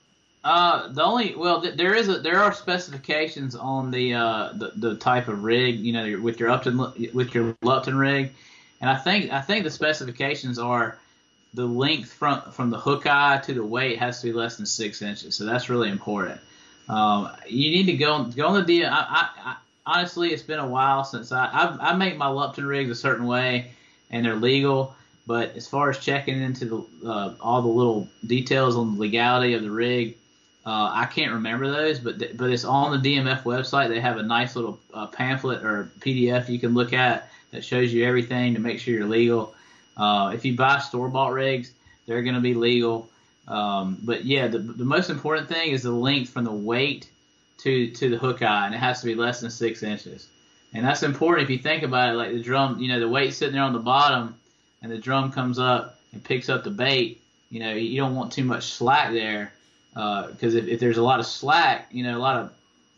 Speaker 3: Uh, the only well, th- there is a there are specifications on the uh the, the type of rig you know with your Upton with your Lupton rig, and I think I think the specifications are the length from from the hook eye to the weight has to be less than six inches. So that's really important. Um, you need to go go on the. I, I, I, honestly, it's been a while since I, I I make my Lupton rigs a certain way, and they're legal. But as far as checking into the uh, all the little details on the legality of the rig, uh, I can't remember those. But th- but it's on the DMF website. They have a nice little uh, pamphlet or PDF you can look at that shows you everything to make sure you're legal. Uh, if you buy store bought rigs, they're going to be legal. Um, but yeah, the, the most important thing is the length from the weight to to the hook eye, and it has to be less than six inches. And that's important if you think about it. Like the drum, you know, the weight sitting there on the bottom, and the drum comes up and picks up the bait. You know, you don't want too much slack there, because uh, if, if there's a lot of slack, you know, a lot of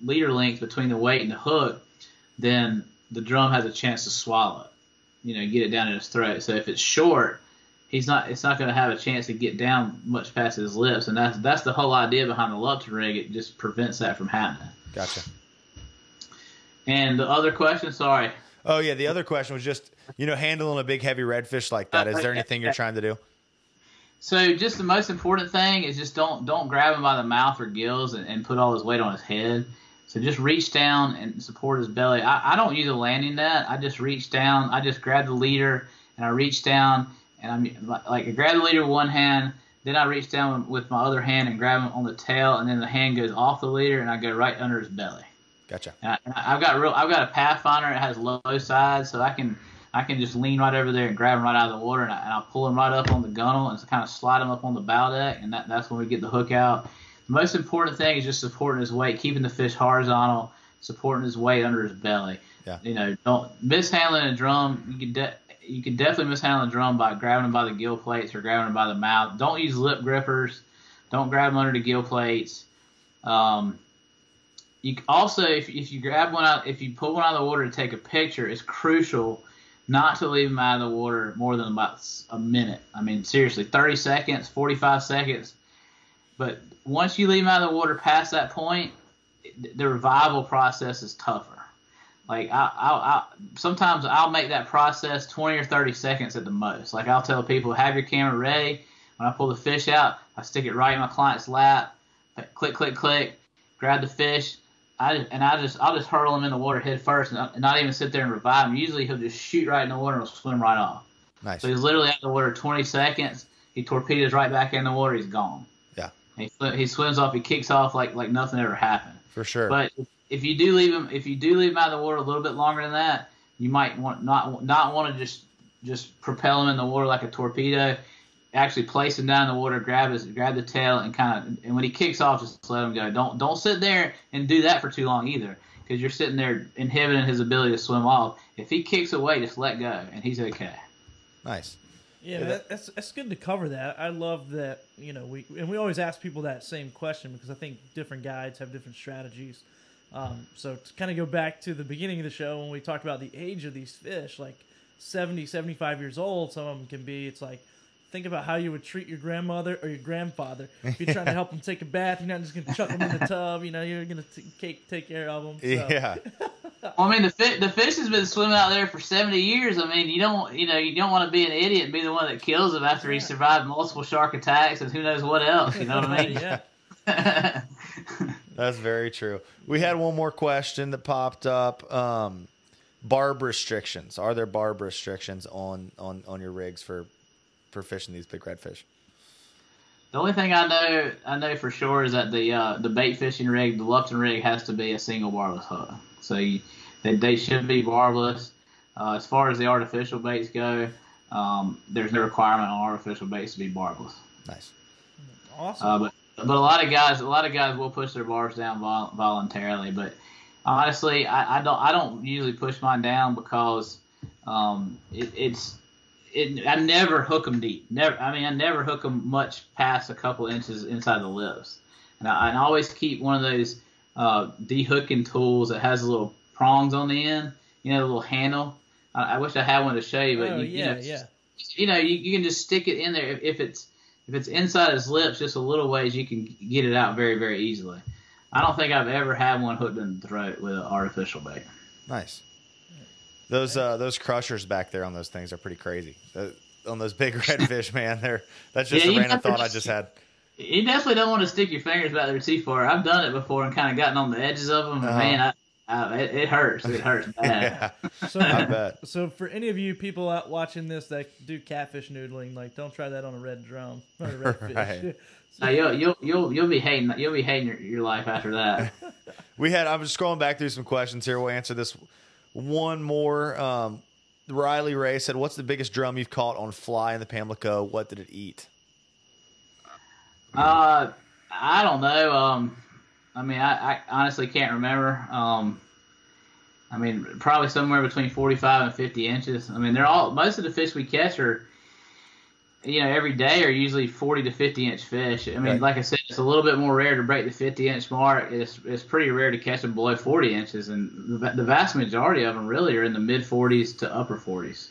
Speaker 3: leader length between the weight and the hook, then the drum has a chance to swallow. You know, get it down in his throat. So if it's short, he's not it's not going to have a chance to get down much past his lips, and that's that's the whole idea behind the Lupton rig. It just prevents that from happening.
Speaker 2: Gotcha.
Speaker 3: And the other question, sorry.
Speaker 2: Oh yeah, the other question was just you know handling a big heavy redfish like that. Is there anything you're trying to do?
Speaker 3: So just the most important thing is just don't don't grab him by the mouth or gills and, and put all his weight on his head. So just reach down and support his belly. I, I don't use a landing net. I just reach down. I just grab the leader and I reach down and I'm like I grab the leader with one hand, then I reach down with my other hand and grab him on the tail, and then the hand goes off the leader and I go right under his belly.
Speaker 2: Gotcha.
Speaker 3: And I, have got real. I've got a Pathfinder. It has low sides, so I can I can just lean right over there and grab him right out of the water, and, I, will pull him right up on the gunnel and kind of slide him up on the bow deck, and that, that's when we get the hook out. The most important thing is just supporting his weight, keeping the fish horizontal, supporting his weight under his belly.
Speaker 2: Yeah.
Speaker 3: You know, don't mishandling a drum. You can de- you can definitely mishandle a drum by grabbing him by the gill plates or grabbing him by the mouth. Don't use lip grippers. Don't grab him under the gill plates. Um, you also, if, if you grab one out, if you pull one out of the water to take a picture, it's crucial not to leave them out of the water more than about a minute. I mean, seriously, 30 seconds, 45 seconds. But once you leave them out of the water past that point, the revival process is tougher. Like I, I, I, sometimes I'll make that process 20 or 30 seconds at the most. Like I'll tell people, have your camera ready. When I pull the fish out, I stick it right in my client's lap. Click, click, click. Grab the fish. I just, and I just I'll just hurl him in the water head first and not even sit there and revive him. Usually he'll just shoot right in the water and swim right off.
Speaker 2: Nice.
Speaker 3: So he's literally out of the water 20 seconds. He torpedoes right back in the water. He's gone. He, he swims off. He kicks off like like nothing ever happened.
Speaker 2: For sure.
Speaker 3: But if you do leave him, if you do leave him out of the water a little bit longer than that, you might want not not want to just just propel him in the water like a torpedo. Actually, place him down in the water, grab his grab the tail, and kind of and when he kicks off, just let him go. Don't don't sit there and do that for too long either, because you're sitting there inhibiting his ability to swim off. If he kicks away, just let go, and he's okay.
Speaker 2: Nice.
Speaker 1: Yeah, that, that's that's good to cover that. I love that. You know, we and we always ask people that same question because I think different guides have different strategies. Um, so to kind of go back to the beginning of the show when we talked about the age of these fish, like 70, 75 years old, some of them can be. It's like think about how you would treat your grandmother or your grandfather if you're trying to help them take a bath. You're not just gonna chuck them in the tub. You know, you're gonna t- take take care of them. So.
Speaker 2: Yeah.
Speaker 3: Well, I mean, the fi- the fish has been swimming out there for seventy years. I mean, you don't you know you don't want to be an idiot and be the one that kills him after he survived multiple shark attacks and who knows what else. You know what I mean?
Speaker 1: yeah.
Speaker 2: That's very true. We had one more question that popped up. Um, barb restrictions. Are there barb restrictions on, on, on your rigs for for fishing these big redfish?
Speaker 3: The only thing I know I know for sure is that the uh, the bait fishing rig, the Lupton rig, has to be a single barbless hook. So you, they, they should be barbless. Uh, as far as the artificial baits go, um, there's no requirement on artificial baits to be barbless.
Speaker 2: Nice.
Speaker 1: Awesome.
Speaker 3: Uh, but but a lot of guys a lot of guys will push their bars down vol- voluntarily. But honestly, I, I don't I don't usually push mine down because um, it, it's it, I never hook them deep. Never. I mean, I never hook them much past a couple inches inside the lips. And I, I always keep one of those uh, de-hooking tools that has little prongs on the end. You know, the little handle. I, I wish I had one to show you, but
Speaker 1: oh
Speaker 3: you,
Speaker 1: yeah,
Speaker 3: you know,
Speaker 1: yeah.
Speaker 3: you know, you, you can just stick it in there. If, if it's if it's inside his lips, just a little ways, you can get it out very very easily. I don't think I've ever had one hooked in the throat with an artificial bait.
Speaker 2: Nice. Those uh, those crushers back there on those things are pretty crazy. The, on those big redfish, man, they're that's just
Speaker 3: Yeah,
Speaker 2: a random
Speaker 3: have to
Speaker 2: thought I
Speaker 3: just-
Speaker 2: just had.
Speaker 3: You definitely don't want to stick your fingers back there too far. I've done it before and kind of gotten on the edges of them. and
Speaker 2: Uh-huh.
Speaker 3: Man, I, I, it, it hurts. It hurts bad.
Speaker 2: Yeah,
Speaker 1: So
Speaker 2: I bet.
Speaker 1: So for any of you people out watching this that do catfish noodling, like don't try that on a red drum or a red fish.
Speaker 2: Right.
Speaker 3: Now, you'll you'll you'll you'll be hating you'll be hating your, your life after that.
Speaker 2: We had. I was scrolling back through some questions here. We'll answer this one more. Um, Riley Ray said, "What's the biggest drum you've caught on fly in the Pamlico? What did it eat?"
Speaker 3: Uh, I don't know. Um, I mean, I, I honestly can't remember. Um, I mean, probably somewhere between 45 and 50 inches. I mean, they're all most of the fish we catch are, you know, every day are usually 40 to 50 inch fish. I mean,
Speaker 2: Right.
Speaker 3: like I said, it's a little bit more rare to break the 50 inch mark. It's it's pretty rare to catch them below 40 inches, and the, the vast majority of them really are in the mid 40s to upper 40s.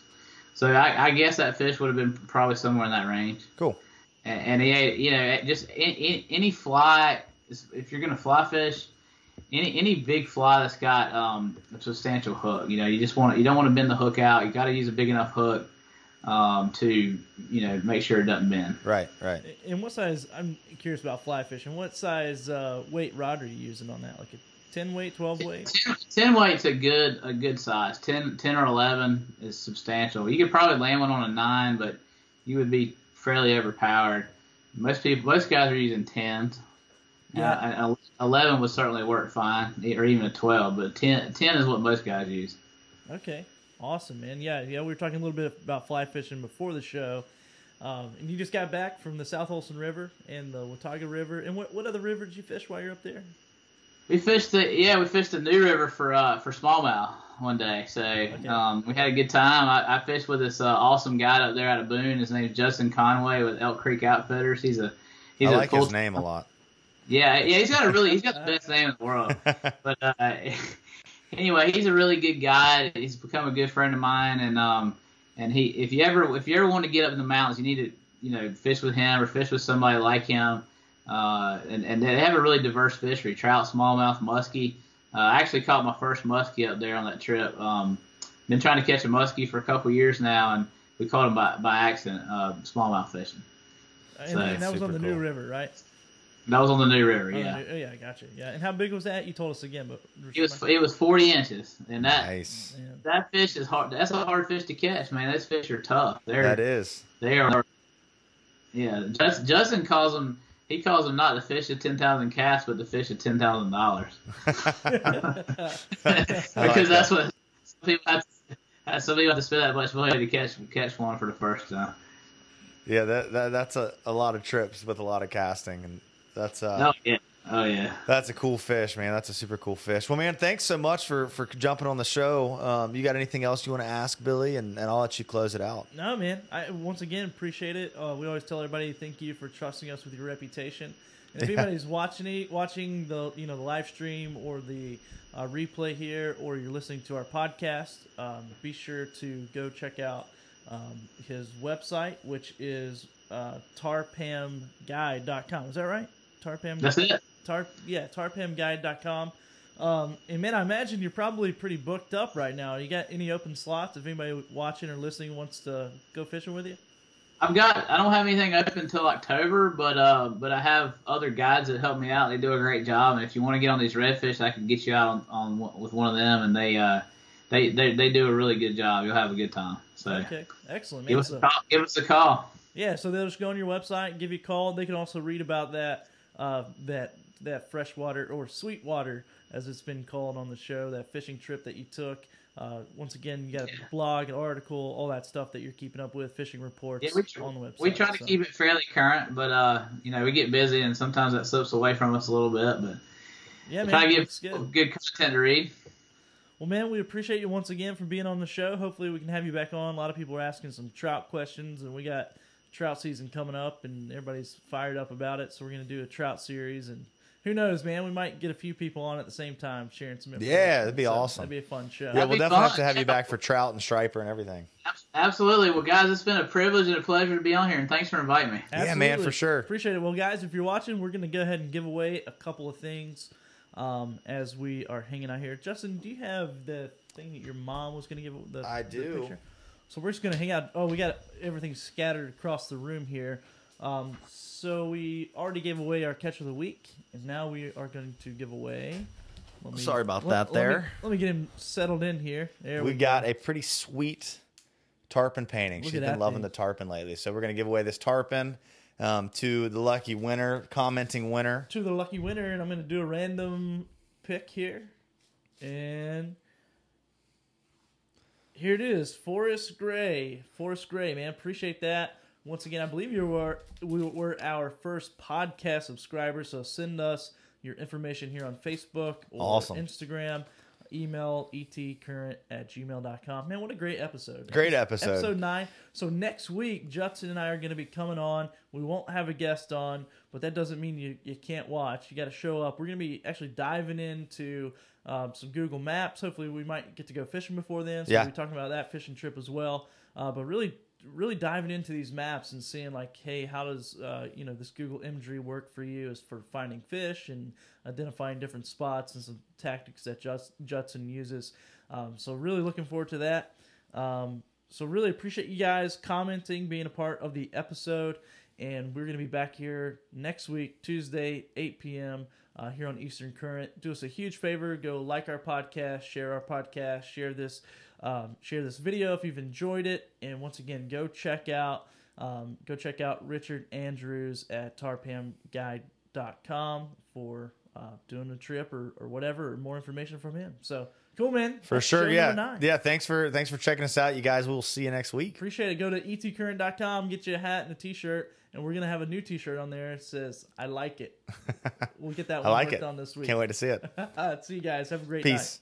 Speaker 3: So I, I guess that fish would have been probably somewhere in that range
Speaker 2: Cool.
Speaker 3: and, and he ate, you know, just any, any fly. If you're gonna fly fish, any any big fly that's got um, a substantial hook, you know, you just want you don't want to bend the hook out. You got to use a big enough hook um, to you know make sure it doesn't bend.
Speaker 2: Right. Right.
Speaker 1: And what size? I'm curious about fly fishing. What size uh, weight rod are you using on that? Like a ten weight, twelve weight?
Speaker 3: 10, 10 weight's a good a good size. 10, 10 or eleven is substantial. You could probably land one on a nine, but you would be fairly overpowered. Most people, most guys are using tens.
Speaker 1: Yeah.
Speaker 3: Uh, eleven would certainly work fine, or even a twelve. But 10, 10 is what most guys use.
Speaker 1: Okay, awesome, man. Yeah, yeah. We were talking a little bit about fly fishing before the show, um, and you just got back from the South Holston River and the Watauga River. And what what other river did you fish while you're up there?
Speaker 3: We fished the yeah, we fished the New River for uh for smallmouth one day. So um, we had a good time. I, I fished with this uh, awesome guy up there out of Boone. His name's Justin Conway with Elk Creek Outfitters. He's a he's
Speaker 2: I
Speaker 3: a
Speaker 2: like
Speaker 3: full
Speaker 2: his name a lot.
Speaker 3: Yeah, yeah, he's got a really he's got the best name in the world. But uh, anyway, he's a really good guy. He's become a good friend of mine, and um, and he if you ever if you ever want to get up in the mountains, you need to you know fish with him or fish with somebody like him. Uh, and and they have a really diverse fishery: trout, smallmouth, muskie. Uh, I actually caught my first muskie up there on that trip. Um, been trying to catch a muskie for a couple years now, and we caught him by by accident, uh, smallmouth fishing.
Speaker 1: And,
Speaker 3: So-
Speaker 1: and that was on
Speaker 2: Super
Speaker 1: the New. River, right?
Speaker 3: That was on the New River,
Speaker 1: Oh,
Speaker 3: yeah.
Speaker 1: New- oh, yeah, I got you. Yeah, and how big was that? You told us again, but
Speaker 3: It was it was 40 inches, and that
Speaker 2: Nice.
Speaker 3: That fish is hard. That's a hard fish to catch, man. Those fish are tough. They're
Speaker 2: That is.
Speaker 3: they are. Yeah, Just, Justin calls them. He calls them not the fish of ten thousand casts, but the fish of ten thousand dollars. because that's what some people have. To, uh, some people have to spend that much money to catch catch one for the first time.
Speaker 2: Yeah, that, that that's a, a lot of trips with a lot of casting, and that's uh,
Speaker 3: Oh yeah, oh yeah.
Speaker 2: that's a cool fish, man. That's a super cool fish. Well, man, thanks so much for for jumping on the show. Um, you got anything else you want to ask Billy, and, and I'll let you close it out.
Speaker 1: No, man. I once again appreciate it. Uh, we always tell everybody thank you for trusting us with your reputation. And if
Speaker 2: Yeah.
Speaker 1: anybody's watching it, watching the you know the live stream or the uh, replay here, or you're listening to our podcast, um, be sure to go check out um, his website, which is uh, tarpamguide.com. Is that right? Tarpam.
Speaker 3: That's it.
Speaker 1: Tar, yeah, tarpamguide.com. Um, and man, I imagine you're probably pretty booked up right now. You got any open slots if anybody watching or listening wants to go fishing with you?
Speaker 3: I've got. I don't have anything up until October, but uh, but I have other guides that help me out. They do a great job, and if you want to get on these redfish, I can get you out on, on with one of them, and they uh, they, they they do a really good job. You'll have a good time. So
Speaker 1: Okay, excellent. Man.
Speaker 3: give us
Speaker 1: So-
Speaker 3: a call. Give us a call.
Speaker 1: Yeah, so they'll just go on your website, give you a call. They can also read about that uh, that that freshwater or sweetwater, as it's been called on the show, that fishing trip that you took. Uh, once again, you got a
Speaker 3: Yeah.
Speaker 1: blog, an article, all that stuff that you're keeping up with, fishing reports
Speaker 3: Yeah, we tr-
Speaker 1: on the website.
Speaker 3: We try to
Speaker 1: so.
Speaker 3: keep it fairly current, but uh, you know, we get busy, and sometimes that slips away from us a little bit. But
Speaker 1: Yeah,
Speaker 3: we try
Speaker 1: man,
Speaker 3: to give
Speaker 1: good.
Speaker 3: good content to read.
Speaker 1: Well, man, we appreciate you once again for being on the show. Hopefully, we can have you back on. A lot of people are asking some trout questions, and we got trout season coming up, and everybody's fired up about it. So we're gonna do a trout series, and who knows, man, we might get a few people on at the same time sharing some information.
Speaker 2: Yeah, that'd be
Speaker 1: So
Speaker 2: awesome.
Speaker 1: That'd be a fun show.
Speaker 2: Yeah,
Speaker 3: That'd
Speaker 2: we'll
Speaker 3: be
Speaker 2: definitely have to have you back for trout and striper and everything.
Speaker 3: Absolutely. Well, guys, it's been a privilege and a pleasure to be on here, and thanks for inviting me.
Speaker 2: Yeah, man, for sure.
Speaker 1: Appreciate it. Well, guys, if you're watching, we're gonna go ahead and give away a couple of things um, as we are hanging out here. Justin, do you have the thing that your mom was gonna give? The,
Speaker 2: I
Speaker 1: the
Speaker 2: do.
Speaker 1: picture? So we're just gonna hang out. Oh, we got everything scattered across the room here. Um, so we already gave away our catch of the week, and now we are going to give away. let me-
Speaker 2: Sorry about
Speaker 1: let-
Speaker 2: that
Speaker 1: let me-
Speaker 2: there.
Speaker 1: Let me, get him settled in here. There we,
Speaker 2: We got a pretty sweet tarpon painting.
Speaker 1: Look
Speaker 2: She's been loving
Speaker 1: thing.
Speaker 2: the tarpon lately. So we're going to give away this tarpon um, to the lucky winner, commenting winner.
Speaker 1: to the lucky winner, and I'm going to do a random pick here. And here it is, Forest Gray. Forest Gray, man, appreciate that. Once again, I believe you were we were our first podcast subscriber, so send us your information here on Facebook or
Speaker 2: Awesome.
Speaker 1: Instagram. Email etcurrent at gmail.com. Man, what a great episode.
Speaker 2: Great episode.
Speaker 1: Episode nine. So next week, Judson and I are going to be coming on. We won't have a guest on, but that doesn't mean you, you can't watch. You got to show up. We're going to be actually diving into um, some Google Maps. Hopefully, we might get to go fishing before then. So
Speaker 2: Yeah.
Speaker 1: we'll be talking about that fishing trip as well. Uh, but really, really diving into these maps and seeing like, hey, how does uh, you know this Google imagery work for you as for finding fish and identifying different spots and some tactics that Jus- Judson uses. Um, so really looking forward to that. Um, so really appreciate you guys commenting, being a part of the episode, and we're gonna be back here next week, Tuesday, 8 p.m. Uh, here on Eastern Current. Do us a huge favor, go like our podcast, share our podcast, share this, um, share this video if you've enjoyed it, and once again, go check out, um, go check out Richard Andrews at tarpamguide.com for uh, doing a trip or, or whatever, or more information from him. So cool, man.
Speaker 2: For
Speaker 1: That's
Speaker 2: sure, yeah, yeah. Thanks for thanks for checking us out, you guys. We'll see you next week.
Speaker 1: Appreciate it. Go to etcurrent.com, get you a hat and a t-shirt, and we're gonna have a new t-shirt on there. It says "I like it." We'll get that
Speaker 2: I
Speaker 1: one
Speaker 2: like it.
Speaker 1: on this week.
Speaker 2: Can't wait to see it.
Speaker 1: See you guys. Have a great night.
Speaker 2: Peace.